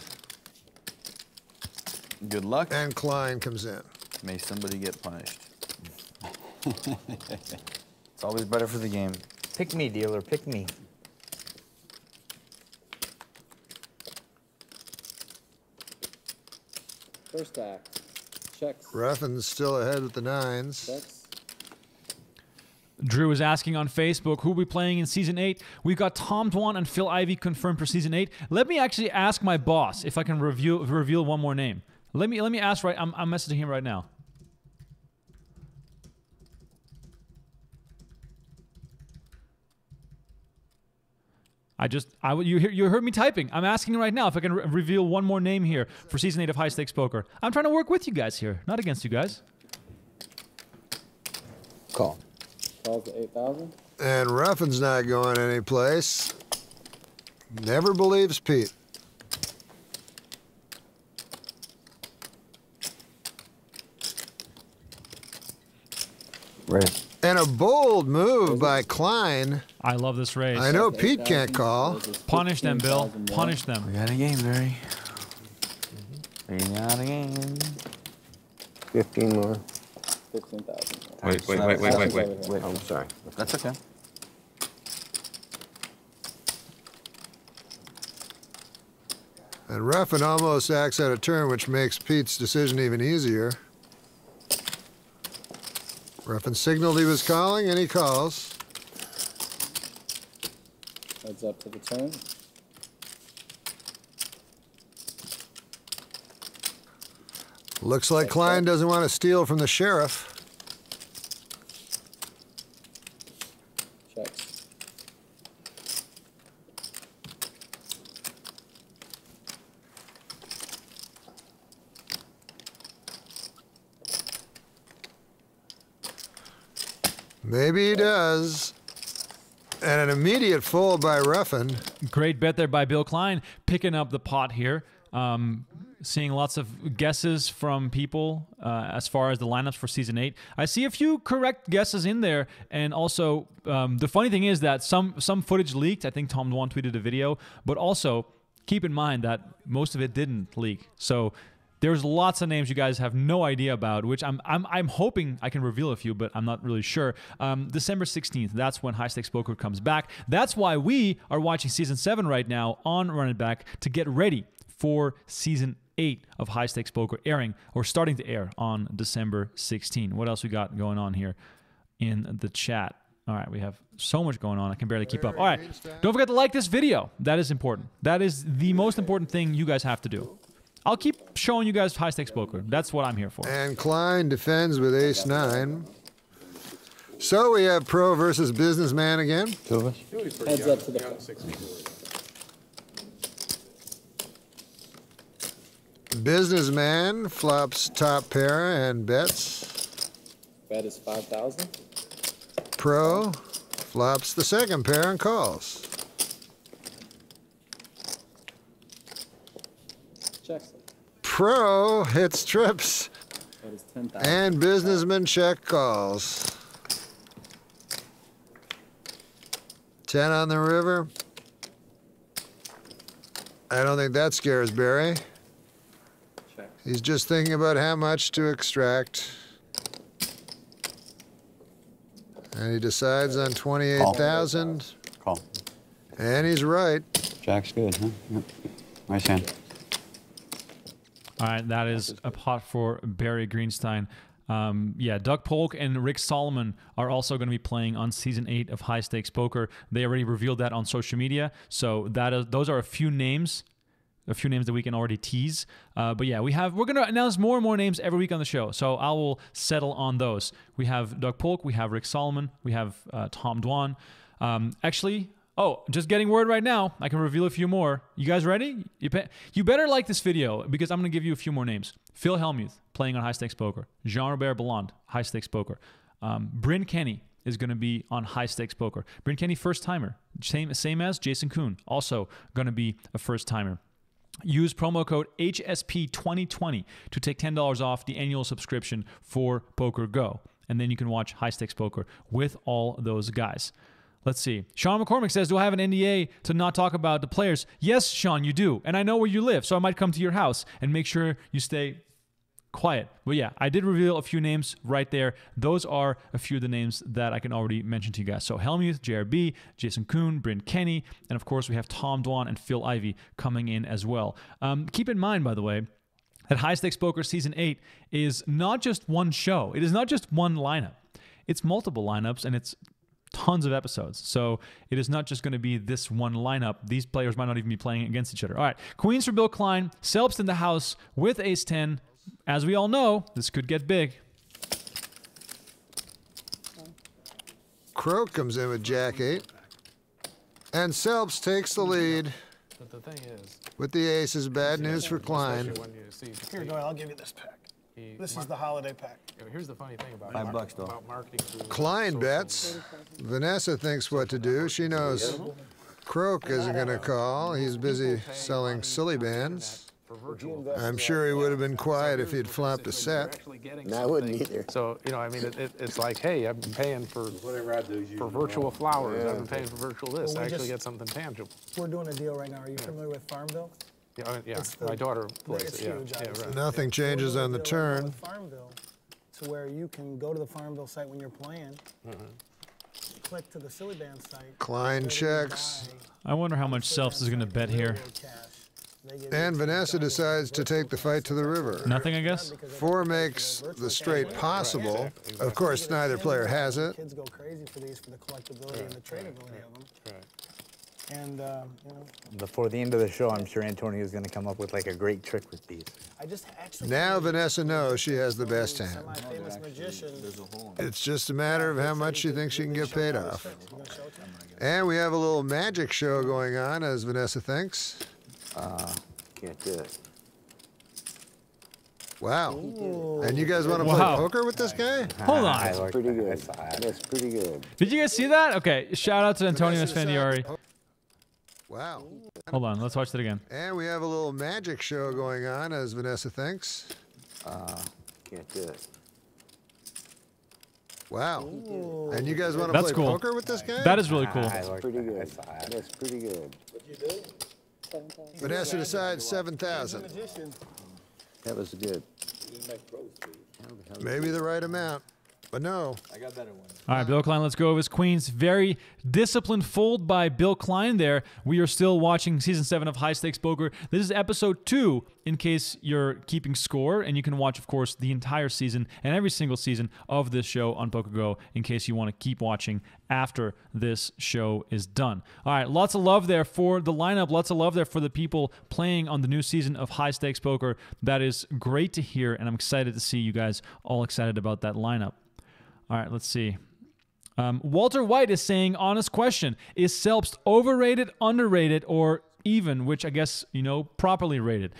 Good luck. and Klein comes in. May somebody get punished. it's always better for the game. Pick me, dealer. Pick me. First act. Checks. Ruffin's still ahead with the nines. Checks. Drew is asking on Facebook who will be playing in season eight. We've got Tom Dwan and Phil Ivey confirmed for season eight. Let me actually ask my boss if I can review, reveal one more name. Let me let me ask right. I'm, I'm messaging him right now. I just I you hear you heard me typing. I'm asking right now if I can re- reveal one more name here for season eight of High Stakes Poker. I'm trying to work with you guys here, not against you guys. Call. Calls to 8,000. And Ruffin's not going anyplace. Never believes Pete. Right. And a bold move by Klein. I love this race. I know Pete can't call. Punish them, Bill. Punish them. We got a game, Barry. We got a game. 15 more. 15,000. Wait, wait, wait, wait, wait, wait. Wait, I'm sorry. That's okay. And Ruffin almost acts out of turn, which makes Pete's decision even easier. Ruffin signaled he was calling, and he calls. Heads up to the turn. Looks like Klein doesn't want to steal from the sheriff. Checks. Maybe he does. And immediate fold by Ruffin. Great bet there by Bill Klein, picking up the pot here. Um, seeing lots of guesses from people uh, as far as the lineups for season eight. I see a few correct guesses in there, and also um, the funny thing is that some some footage leaked. I think Tom Dwan tweeted a video, but also keep in mind that most of it didn't leak. So there's lots of names you guys have no idea about, which I'm I'm I'm hoping I can reveal a few, but I'm not really sure. Um, December 16th, that's when High Stakes Poker comes back. That's why we are watching season seven right now on Run It Back to get ready for season eight of High Stakes Poker airing or starting to air on December 16. What else we got going on here in the chat? All right, we have so much going on. I can barely keep up. All right, don't forget to like this video. That is important. That is the most important thing you guys have to do. I'll keep showing you guys high stakes poker. That's what I'm here for. And Klein defends with ace nine. So we have pro versus businessman again. Two of us. Heads up to the Young 64. Businessman flops top pair and bets. bet is 5,000. Pro flops the second pair and calls. Pro hits trips That is 10,000. and businessman check calls. 10 on the river. I don't think that scares Barry. Check. He's just thinking about how much to extract. And he decides on 28,000. Call. And he's right. Jack's good, huh? Yep. Nice hand. All right, that is a pot for Barry Greenstein. Um, yeah, Doug Polk and Rick Solomon are also going to be playing on season eight of High Stakes Poker. They already revealed that on social media, so that is, those are a few names, a few names that we can already tease. Uh, but yeah, we have we're going to announce more and more names every week on the show, so I will settle on those. We have Doug Polk, we have Rick Solomon, we have uh, Tom Dwan. Um, actually, Oh, just getting word right now. I can reveal a few more. You guys ready? You, you better like this video because I'm going to give you a few more names. Phil Hellmuth playing on High Stakes Poker. Jean Robert Bellande, High Stakes Poker. Um, Bryn Kenny is going to be on High Stakes Poker. Bryn Kenny, first timer. Same, same as Jason Koon, also going to be a first timer. Use promo code HSP2020 to take $10 off the annual subscription for Poker Go. And then you can watch High Stakes Poker with all those guys. Let's see. Sean McCormick says, Do I have an NDA to not talk about the players? Yes, Sean, you do. And I know where you live, so I might come to your house and make sure you stay quiet. But yeah, I did reveal a few names right there. Those are a few of the names that I can already mention to you guys. So Hellmuth, JRB, Jason Koon, Bryn Kenny, and of course we have Tom Dwan and Phil Ivey coming in as well. Um, keep in mind, by the way, that High Stakes Poker Season 8 is not just one show. It is not just one lineup. It's multiple lineups and it's tons of episodes. So it is not just going to be this one lineup. These players might not even be playing against each other. All right, Queens for Bill Klein, Selbst in the house with Ace 10. As we all know, this could get big. Croak comes in with Jack 8. And Selbst takes the lead But the thing is, with the aces. Bad news for Klein. especially when you see, Here, Doyle, I'll give you this pack. He- This is the holiday pack. here's the funny thing about Five mar- bucks, though. about marketing through Klein bets. Vanessa thinks what to do. She knows Croak isn't going to call. He's busy selling Silly Bandz. I'm sure he would have been quiet if he'd flopped a set. No, I wouldn't either. So, you know, I mean, it, it, it's like, hey, I've been paying for, Whatever I do for virtual flowers. I've been paying for virtual this. Well, we I actually just- get something tangible. We're doing a deal right now. Are you familiar with Farmville? Yeah, uh, yeah. It's the- my daughter plays It's it. Yeah, huge, yeah, obviously. right. Nothing changes on the We're doing a deal right now turn. with Farmville, to where you can go to the Farmville site when you're playing, click to the Silly Band site. Klein go to checks. buy I wonder how much Silly Selbst Band is going to site, bet here. railroad cash. They give you And Vanessa double decides to take the fight to the river. Nothing, I guess? because they Four don't pay for makes their the virtual straight cash. possible. Of course, neither player has it. Kids go crazy for these for the collectability and the tradability of them. Right. And um, you know, Before the end of the show, I'm sure Antonio's going to come up with like a great trick with these. I just actually Now Vanessa knows she has the best hand. semi-famous. It's just a matter of how much she thinks she can get paid off. You gonna show it to him? And we have a little magic show going on, as Vanessa thinks. Can't do it. Wow. And you guys want to play Wow. poker with this guy? Hold on. like Pretty good. That's pretty good. Did you guys see that? Okay, shout out to Antonio Vanessa Esfandiari. decided- Wow. Hold on, let's watch that again. And we have a little magic show going on, as Vanessa thinks. Uh, Can't do it. Wow. And you guys want to That's play cool. poker with this guy? That is really cool. That's like Pretty that. I good. saw it. That's pretty good. Vanessa decides 7,000. That was a good. Maybe the right amount. But no. I got better ones. All right, Bill Klein, let's go over his queens. Very disciplined fold by Bill Klein there. We are still watching season seven of High Stakes Poker. This is episode two, in case you're keeping score. And you can watch, of course, the entire season and every single season of this show on Poker Go, in case you want to keep watching after this show is done. All right, lots of love there for the lineup. Lots of love there for the people playing on the new season of High Stakes Poker. That is great to hear, and I'm excited to see you guys all excited about that lineup. All right, let's see. Um, Walter White is saying, honest question: Is Selbst overrated, underrated, or even? Which I guess you know, properly rated.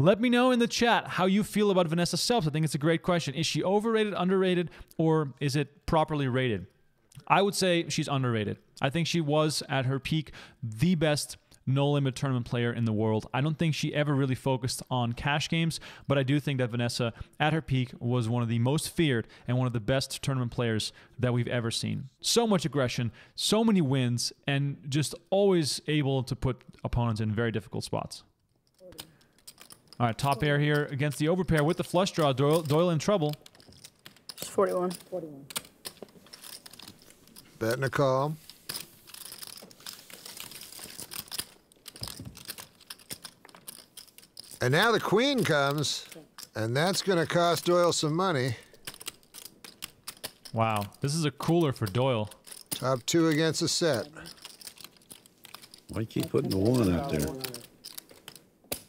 Let me know in the chat how you feel about Vanessa Selbst. I think it's a great question. Is she overrated, underrated, or is it properly rated? I would say she's underrated. I think she was at her peak the best no limit tournament player in the world. I don't think she ever really focused on cash games, but I do think that Vanessa, at her peak, was one of the most feared and one of the best tournament players that we've ever seen. So much aggression, so many wins, and just always able to put opponents in very difficult spots. All right, top pair here against the overpair with the flush draw. Doyle, Doyle in trouble. It's 41. 41. Betting a call. And now the queen comes, and that's going to cost Doyle some money. Wow, this is a cooler for Doyle. Top two against a set. Why keep putting the one out there?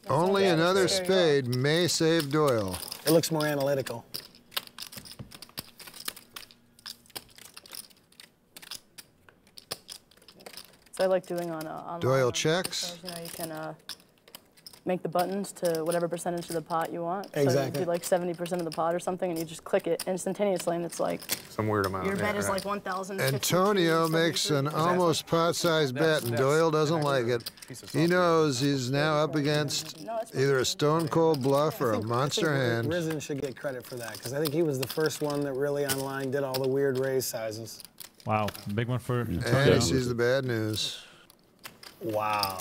Only another spade may save Doyle. It looks more analytical. So I like doing on uh, online. Doyle checks. You know, you can uh, make the buttons to whatever percentage of the pot you want. So Exactly. you do like 70% of the pot or something, and you just click it instantaneously, and it's like Some weird amount. your yeah, bet is right. like 1,000. Antonio makes an almost pot-sized bet, and Doyle doesn't like it. He knows he's now up against either a stone-cold bluff or a monster hand. Risen should get credit for that because I think he was the first one that really online did all the weird raise sizes. Wow, big one for And Antonio. he sees the bad news. Wow.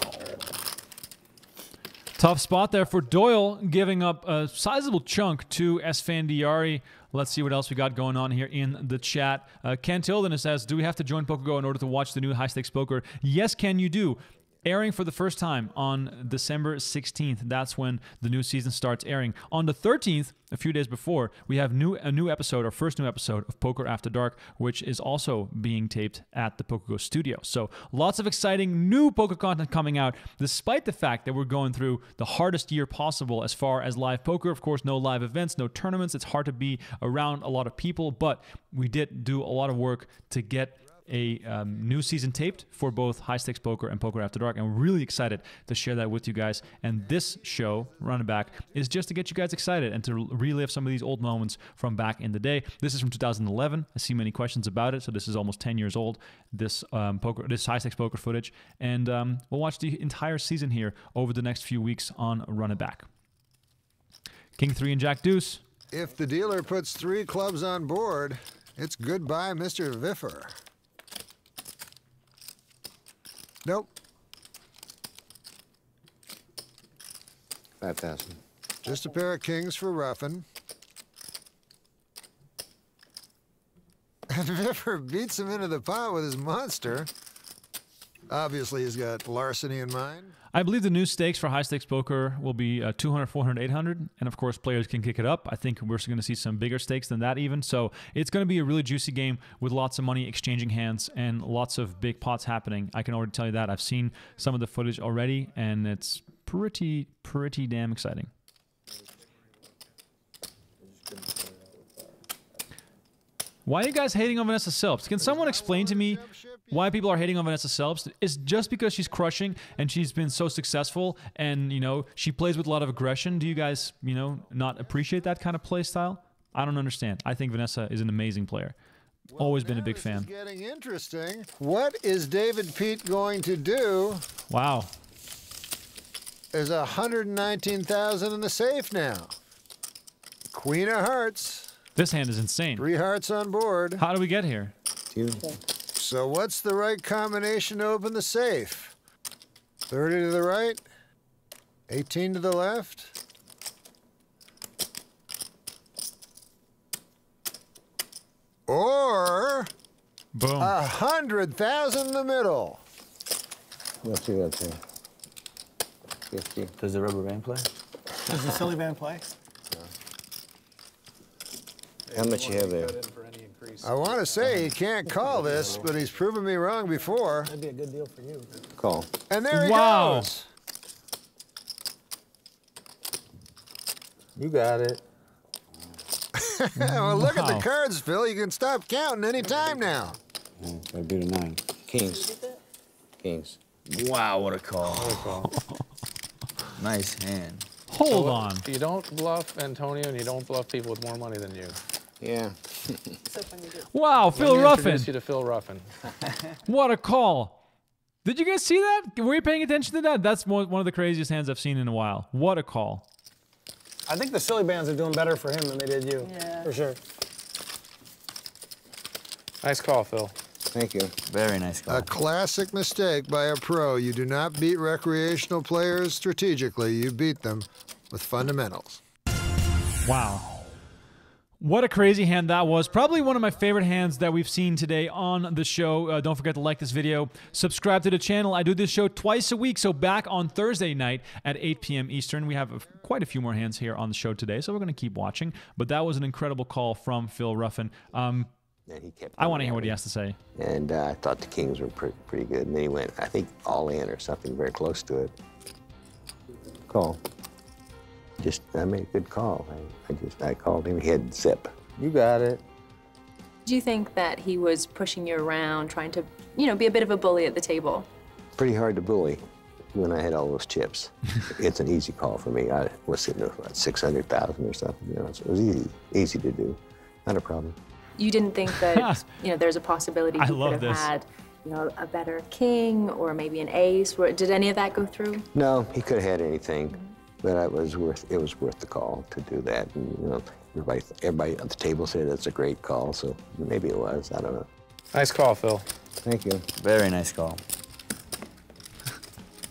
Tough spot there for Doyle, giving up a sizable chunk to Esfandiari. Let's see what else we got going on here in the chat. Uh, Ken Tilden says, "Do we have to join PokerGo in order to watch the new high stakes poker?" Yes, Ken, you do. Airing for the first time on December 16th. That's when the new season starts airing. On the 13th, a few days before, we have new a new episode, our first new episode of Poker After Dark, which is also being taped at the PokerGo studio. So lots of exciting new poker content coming out, despite the fact that we're going through the hardest year possible as far as live poker. Of course, no live events, no tournaments. It's hard to be around a lot of people, but we did do a lot of work to get a um, new season taped for both High Stakes Poker and Poker After Dark. And we're really excited to share that with you guys. And this show, Run It Back, is just to get you guys excited and to relive some of these old moments from back in the day. This is from 2011. I see many questions about it, so this is almost 10 years old. This um, poker, this High Stakes Poker footage, and um, we'll watch the entire season here over the next few weeks on Run It Back. King three and Jack Deuce. If the dealer puts three clubs on board, it's goodbye, Mr. Viffer. Nope. Five thousand. Just a pair of kings for Ruffin. And Viffer beats him into the pot with his monster. Obviously, he's got larceny in mind. I believe the new stakes for high stakes poker will be uh, 200, 400, 800. And of course, players can kick it up. I think we're going to see some bigger stakes than that, even. So it's going to be a really juicy game with lots of money exchanging hands and lots of big pots happening. I can already tell you that. I've seen some of the footage already, and it's pretty, pretty damn exciting. Why are you guys hating on Vanessa Selbst? Can someone explain to me why people are hating on Vanessa Selbst? Is just because she's crushing and she's been so successful and, you know, she plays with a lot of aggression. Do you guys, you know, not appreciate that kind of play style? I don't understand. I think Vanessa is an amazing player. Always been a big fan. is getting interesting. What is David Peat going to do? Wow. There's 119,000 in the safe now. Queen of Hearts. This hand is insane. Three hearts on board. How do we get here? So what's the right combination to open the safe? 30 to the right, 18 to the left. Or Boom. a hundred thousand in the middle. Let's see, let's see. Fifty. Does the rubber band play? Does the silly band play? How much you have there? I want to say he can't call this, but he's proven me wrong before. That'd be a good deal for you. Call. And there he Wow. goes. You got it. well, look at the cards, Phil. You can stop counting any time now. Oh, That'd be the nine. Kings. Kings. Wow, what a call. Nice hand. Hold So, on. You don't bluff Antonio, and you don't bluff people with more money than you. Yeah. So fun you do. Wow, Let Phil me Ruffin. introduce you to Phil Ruffin. What a call. Did you guys see that? Were you paying attention to that? That's one one of the craziest hands I've seen in a while. What a call. I think the Silly Bandz are doing better for him than they did you. Yeah. For sure. Nice call, Phil. Thank you. Very nice call. A classic mistake by a pro. You do not beat recreational players strategically, you beat them with fundamentals. Wow. What a crazy hand that was. Probably one of my favorite hands that we've seen today on the show. Uh, don't forget to like this video, subscribe to the channel. I do this show twice a week, so back on Thursday night at 8 p.m. Eastern. We have a, quite a few more hands here on the show today, so we're going to keep watching. But that was an incredible call from Phil Ruffin. Um, And he kept I want to hear what he has to say. And uh, I thought the Kings were pretty, pretty good. And then he went, I think, all in or something very close to it. Call. Just, I made a good call. I, I just, I called him. He had zip. You got it. Do you think that he was pushing you around, trying to, you know, be a bit of a bully at the table? Pretty hard to bully when I had all those chips. it's an easy call for me. I was sitting there for about 600,000 or something. You know, so it was easy, easy to do. Not a problem. You didn't think that, you know, there's a possibility I he love could have this. had, you know, a better king or maybe an ace. Did any of that go through? No, he could have had anything, mm-hmm. But it was worth it was worth the call to do that. And you know, everybody everybody at the table said it's a great call, so maybe it was. I don't know. Nice call, Phil. Thank you. Very nice call.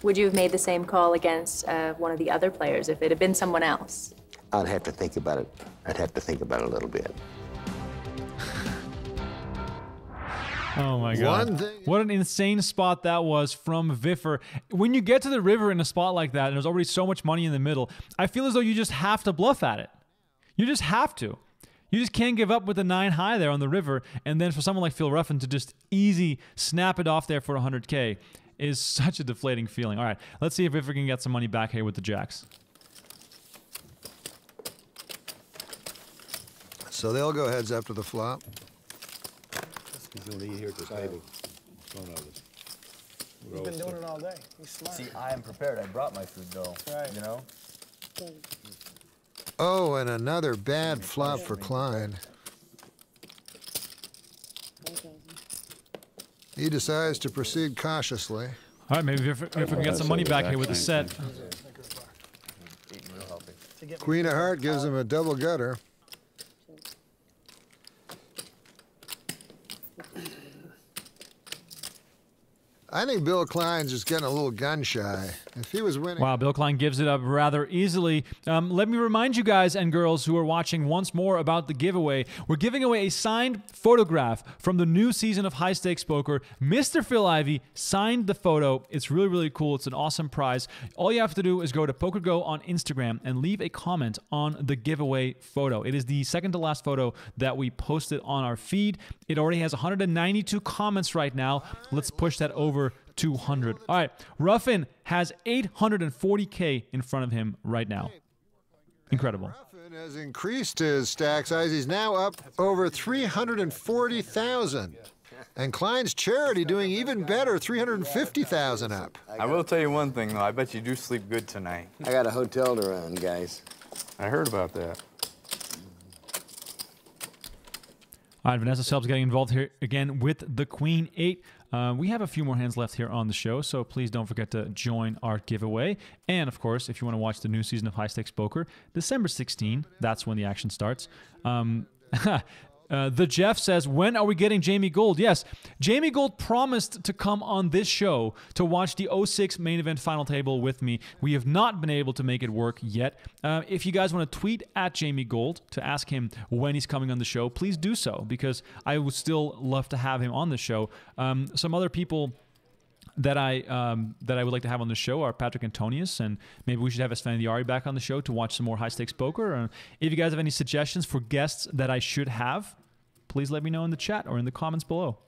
Would you have made the same call against uh, one of the other players if it had been someone else? I'd have to think about it. I'd have to think about it a little bit. Oh my god. What an insane spot that was from Viffer. When you get to the river in a spot like that and there's already so much money in the middle, I feel as though you just have to bluff at it. You just have to. You just can't give up with the nine high there on the river, and then for someone like Phil Ruffin to just easy snap it off there for 100k is such a deflating feeling. All right, let's see if Viffer can get some money back here with the jacks. So they'll go heads after the flop. He's going to eat here at the table. in front of us. He's been doing it all day. He's smart. See, I am prepared. I brought my food though. Right. You know? Oh, and another bad flop for Klein. He decides to proceed cautiously. All right, maybe if we can get some money back here with the set. Queen of Heart gives him a double gutter. I think Bill Klein's just getting a little gun shy. If he was winning, Wow, Bill Klein gives it up rather easily. Um, let me remind you guys and girls who are watching once more about the giveaway. We're giving away a signed photograph from the new season of High Stakes Poker. Mr. Phil Ivey signed the photo. It's really, really cool. It's an awesome prize. All you have to do is go to PokerGo on Instagram and leave a comment on the giveaway photo. It is the second to last photo that we posted on our feed. It already has 192 comments right now. Let's push that over 200. All right, Ruffin has 840k in front of him right now. Incredible. Ruffin has increased his stack size. He's now up over 340,000. And Klein's charity doing even better, 350,000 up. I will tell you one thing though. I bet you do sleep good tonight. I got a hotel to run, guys. I heard about that. All right, Vanessa Selbst getting involved here again with the Queen 8. Uh, we have a few more hands left here on the show, so please don't forget to join our giveaway. And of course, if you want to watch the new season of High Stakes Poker, December 16, that's when the action starts. Um, Uh, the Jeff says, When are we getting Jamie Gold? Yes, Jamie Gold promised to come on this show to watch the 06 main event final table with me. We have not been able to make it work yet. Uh, if you guys want to tweet at Jamie Gold to ask him when he's coming on the show, please do so because I would still love to have him on the show. Um, some other people that I um, that I would like to have on the show are Patrick Antonius, and maybe we should have Esfandiari back on the show to watch some more high stakes poker. Uh, if you guys have any suggestions for guests that I should have, please let me know in the chat or in the comments below.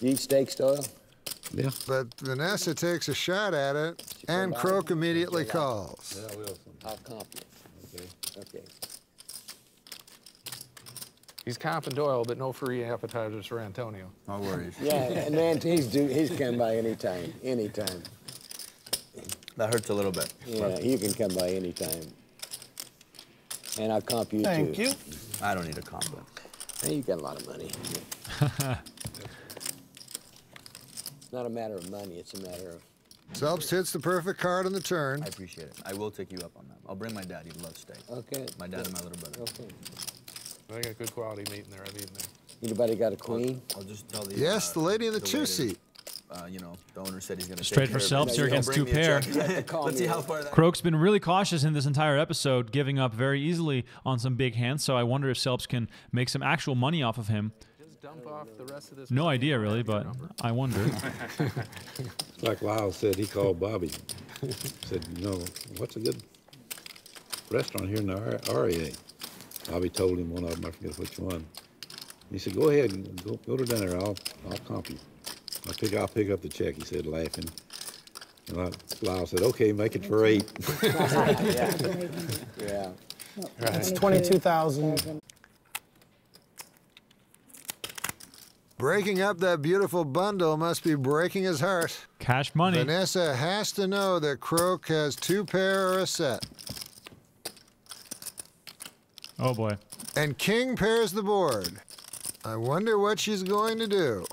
You eat steak, Doyle? Yeah. But Vanessa takes a shot at it, and Croak immediately calls. Yeah, Wilson. I'll comp you. Okay. Okay. He's comping Doyle, but no free appetizers for Antonio. No worries. Yeah, and man, he's do he's come by anytime, anytime. That hurts a little bit. Yeah, you can come by anytime. And I'll comp you Thank too. you. I don't need a comp. Hey, you got a lot of money. it's not a matter of money, it's a matter of. Phelps hits the perfect card on the turn. I appreciate it. I will take you up on that. I'll bring my dad. He loves steak. Okay. My dad and my little brother. Okay. I got good quality meat in there. I've eaten there. Anybody got a queen? I'll just tell the. Yes, the lady in the two waiter, seat. Uh, you know, the owner said he's gonna Straight for care of Phelps it. here against two pair. Let's see how far that. Croak's been really cautious in this entire episode, giving up very easily on some big hands. So I wonder if Phelps can make some actual money off of him. Just dump off the rest of this. No idea, really, but I wonder. Like Lyle said, he called Bobby. Said, you know, what's a good restaurant here in the R- REA? Bobby told him one of them, I forget which one. He said, go ahead, and go, go to dinner, I'll, I'll comp you. I'll pick, I'll pick up the check, he said, laughing. And I, Lyle said, okay, make it for eight. yeah. yeah. That's 22,000. Breaking up that beautiful bundle must be breaking his heart. Cash money. Vanessa has to know that Croak has two pair or a set. Oh boy. And King pairs the board. I wonder what she's going to do.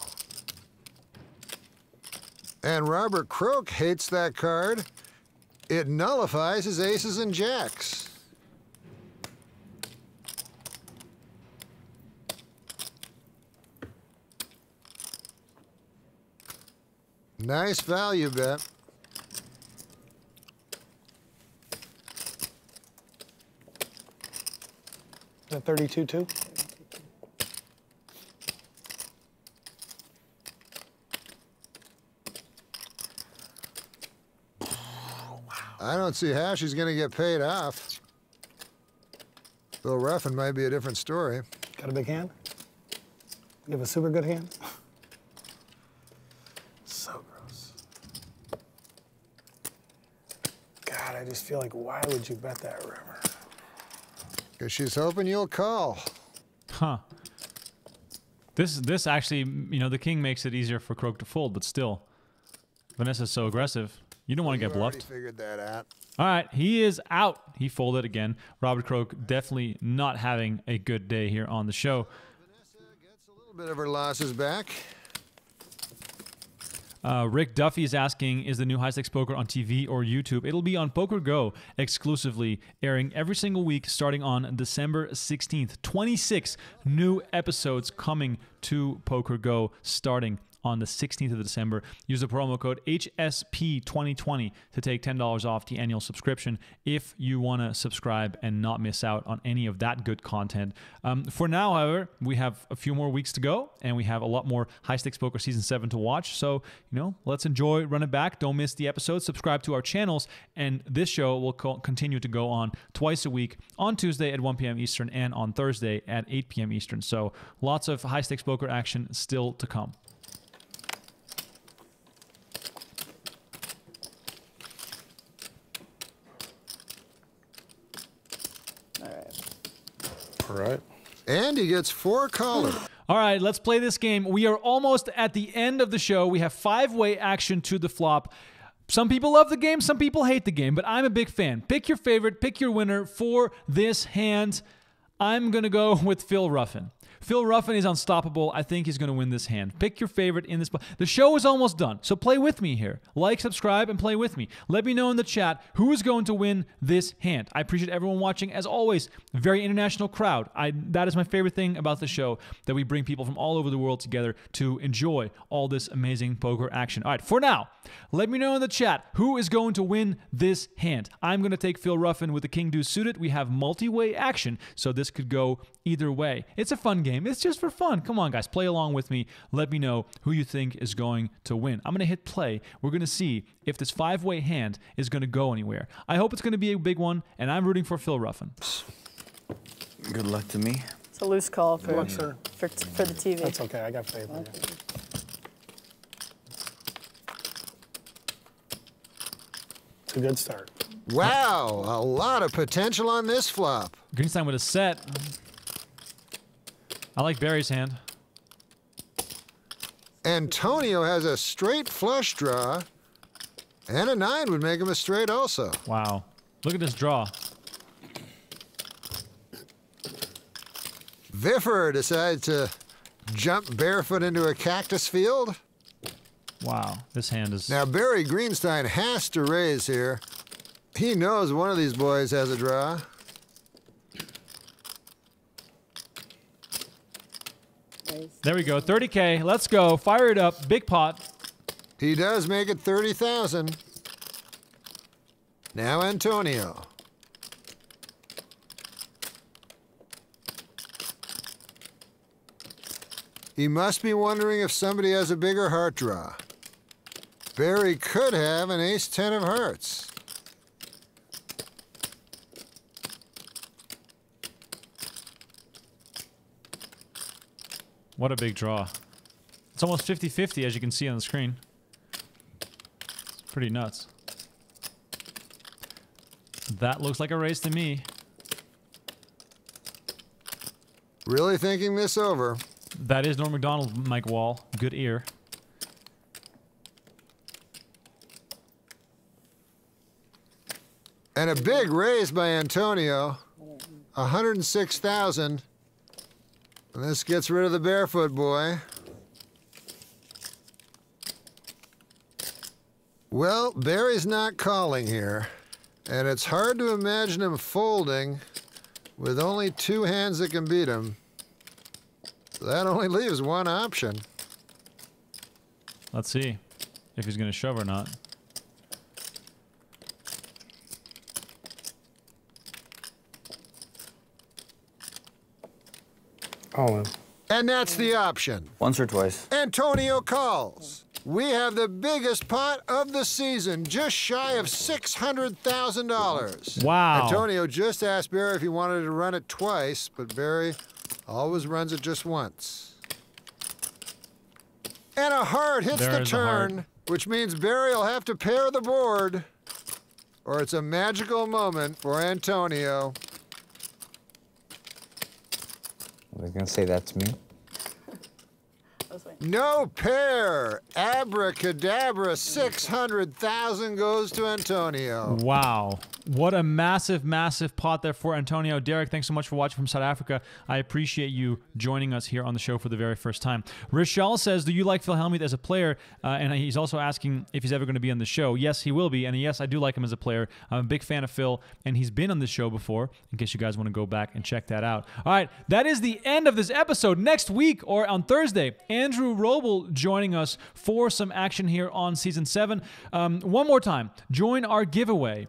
And Robert Croak hates that card. It nullifies his aces and jacks. Nice value bet. That 32 too? I don't see how she's going to get paid off. Bill Ruffin might be a different story. Got a big hand? You have a super good hand? so gross. God, I just feel like, why would you bet that river? Because she's hoping you'll call. Huh. This this actually, you know, the king makes it easier for Croak to fold, but still, Vanessa's so aggressive. You don't want to get bluffed. figured that out. All right, he is out. He folded again. Robert Croak definitely not having a good day here on the show. Vanessa gets a little bit of her losses back. Uh, Rick Duffy is asking, is the new High Stakes Poker on TV or YouTube? It'll be on Poker Go exclusively, airing every single week starting on December 16th. 26 new episodes coming to Poker Go starting on the 16th of December. Use the promo code HSP2020 to take $10 off the annual subscription if you want to subscribe and not miss out on any of that good content. Um, for now, however, we have a few more weeks to go and we have a lot more High Stakes Poker Season 7 to watch. So, you know, let's enjoy Run It Back. Don't miss the episodes. Subscribe to our channels. And this show will co- continue to go on twice a week on Tuesday at 1 p.m. Eastern and on Thursday at 8 p.m. Eastern. So, lots of High Stakes Poker action still to come. Right. And he gets four callers. All right, let's play this game. We are almost at the end of the show. We have five way action to the flop. Some people love the game, some people hate the game, but I'm a big fan. Pick your favorite, pick your winner for this hand. I'm going to go with Phil Ruffin. Phil Ruffin is unstoppable. I think he's going to win this hand. Pick your favorite in this. The show is almost done, so play with me here. Like, subscribe, and play with me. Let me know in the chat who is going to win this hand. I appreciate everyone watching. As always, very international crowd. I that is my favorite thing about the show that we bring people from all over the world together to enjoy all this amazing poker action. All right, for now, let me know in the chat who is going to win this hand. I'm going to take Phil Ruffin with the King Deuce suited. We have multi-way action, so this could go either way. It's a fun game. It's just for fun. Come on, guys, play along with me. Let me know who you think is going to win. I'm going to hit play. We're going to see if this five-way hand is going to go anywhere. I hope it's going to be a big one, and I'm rooting for Phil Ruffin. Good luck to me. It's a loose call for, luck, sir. for, for the TV. That's okay. I got faith in you. It's a good start. Wow, a lot of potential on this flop. Greenstein with a set. I like Barry's hand. Antonio has a straight flush draw, and a nine would make him a straight also. Wow. Look at this draw. Viffer decided to jump barefoot into a cactus field. Wow, this hand is. Now, Barry Greenstein has to raise here. He knows one of these boys has a draw. There we go. 30K. Let's go. Fire it up. Big pot. He does make it 30,000. Now Antonio. He must be wondering if somebody has a bigger heart draw. Barry could have an ace 10 of hearts. What a big draw. It's almost 50 50, as you can see on the screen. It's pretty nuts. That looks like a race to me. Really thinking this over. That is Norm Macdonald, Mike Wall. Good ear. And a big raise by Antonio. 106,000. And this gets rid of the barefoot boy. Well, Barry's not calling here. And it's hard to imagine him folding with only two hands that can beat him. That only leaves one option. Let's see if he's going to shove or not. All in. And that's the option. Once or twice. Antonio calls. We have the biggest pot of the season, just shy of $600,000. Wow. Antonio just asked Barry if he wanted to run it twice, but Barry always runs it just once. And a heart hits There the is heart. turn, which means Barry will have to pair the board, or it's a magical moment for Antonio. I was gonna say that's me. No pair. Abracadabra. 600,000 goes to Antonio. Wow. What a massive, massive pot there for Antonio. Derek, thanks so much for watching from South Africa. I appreciate you joining us here on the show for the very first time. Rochelle says, Do you like Phil Hellmuth as a player? Uh, and he's also asking if he's ever going to be on the show. Yes, he will be. And yes, I do like him as a player. I'm a big fan of Phil, and he's been on this show before, in case you guys want to go back and check that out. All right, that is the end of this episode. Next week or on Thursday, Andrew Robl joining us for some action here on season seven. Um, one more time, join our giveaway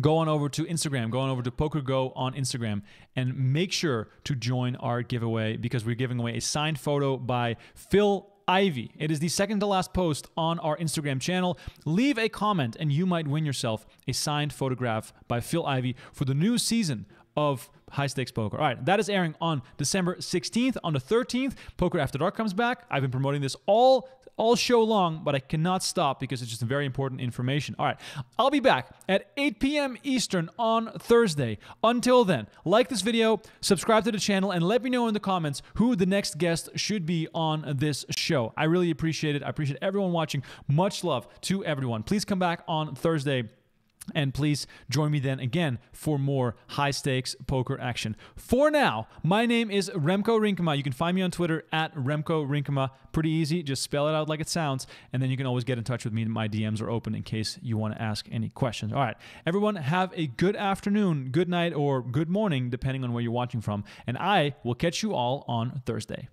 go on over to Instagram, go on over to PokerGo on Instagram, and make sure to join our giveaway because we're giving away a signed photo by Phil Ivey. It is the second to last post on our Instagram channel. Leave a comment and you might win yourself a signed photograph by Phil Ivey for the new season of High Stakes Poker. All right, that is airing on December 16th. On the 13th, Poker After Dark comes back. I've been promoting this all all show long, but I cannot stop because it's just very important information. All right, I'll be back at 8 p.m. Eastern on Thursday. Until then, like this video, subscribe to the channel, and let me know in the comments who the next guest should be on this show. I really appreciate it. I appreciate everyone watching. Much love to everyone. Please come back on Thursday. And please join me then again for more high stakes poker action. For now, my name is Remko Rinkema. You can find me on Twitter at Remko Rinkema. Pretty easy, just spell it out like it sounds. And then you can always get in touch with me. My DMs are open in case you want to ask any questions. All right, everyone, have a good afternoon, good night, or good morning, depending on where you're watching from. And I will catch you all on Thursday.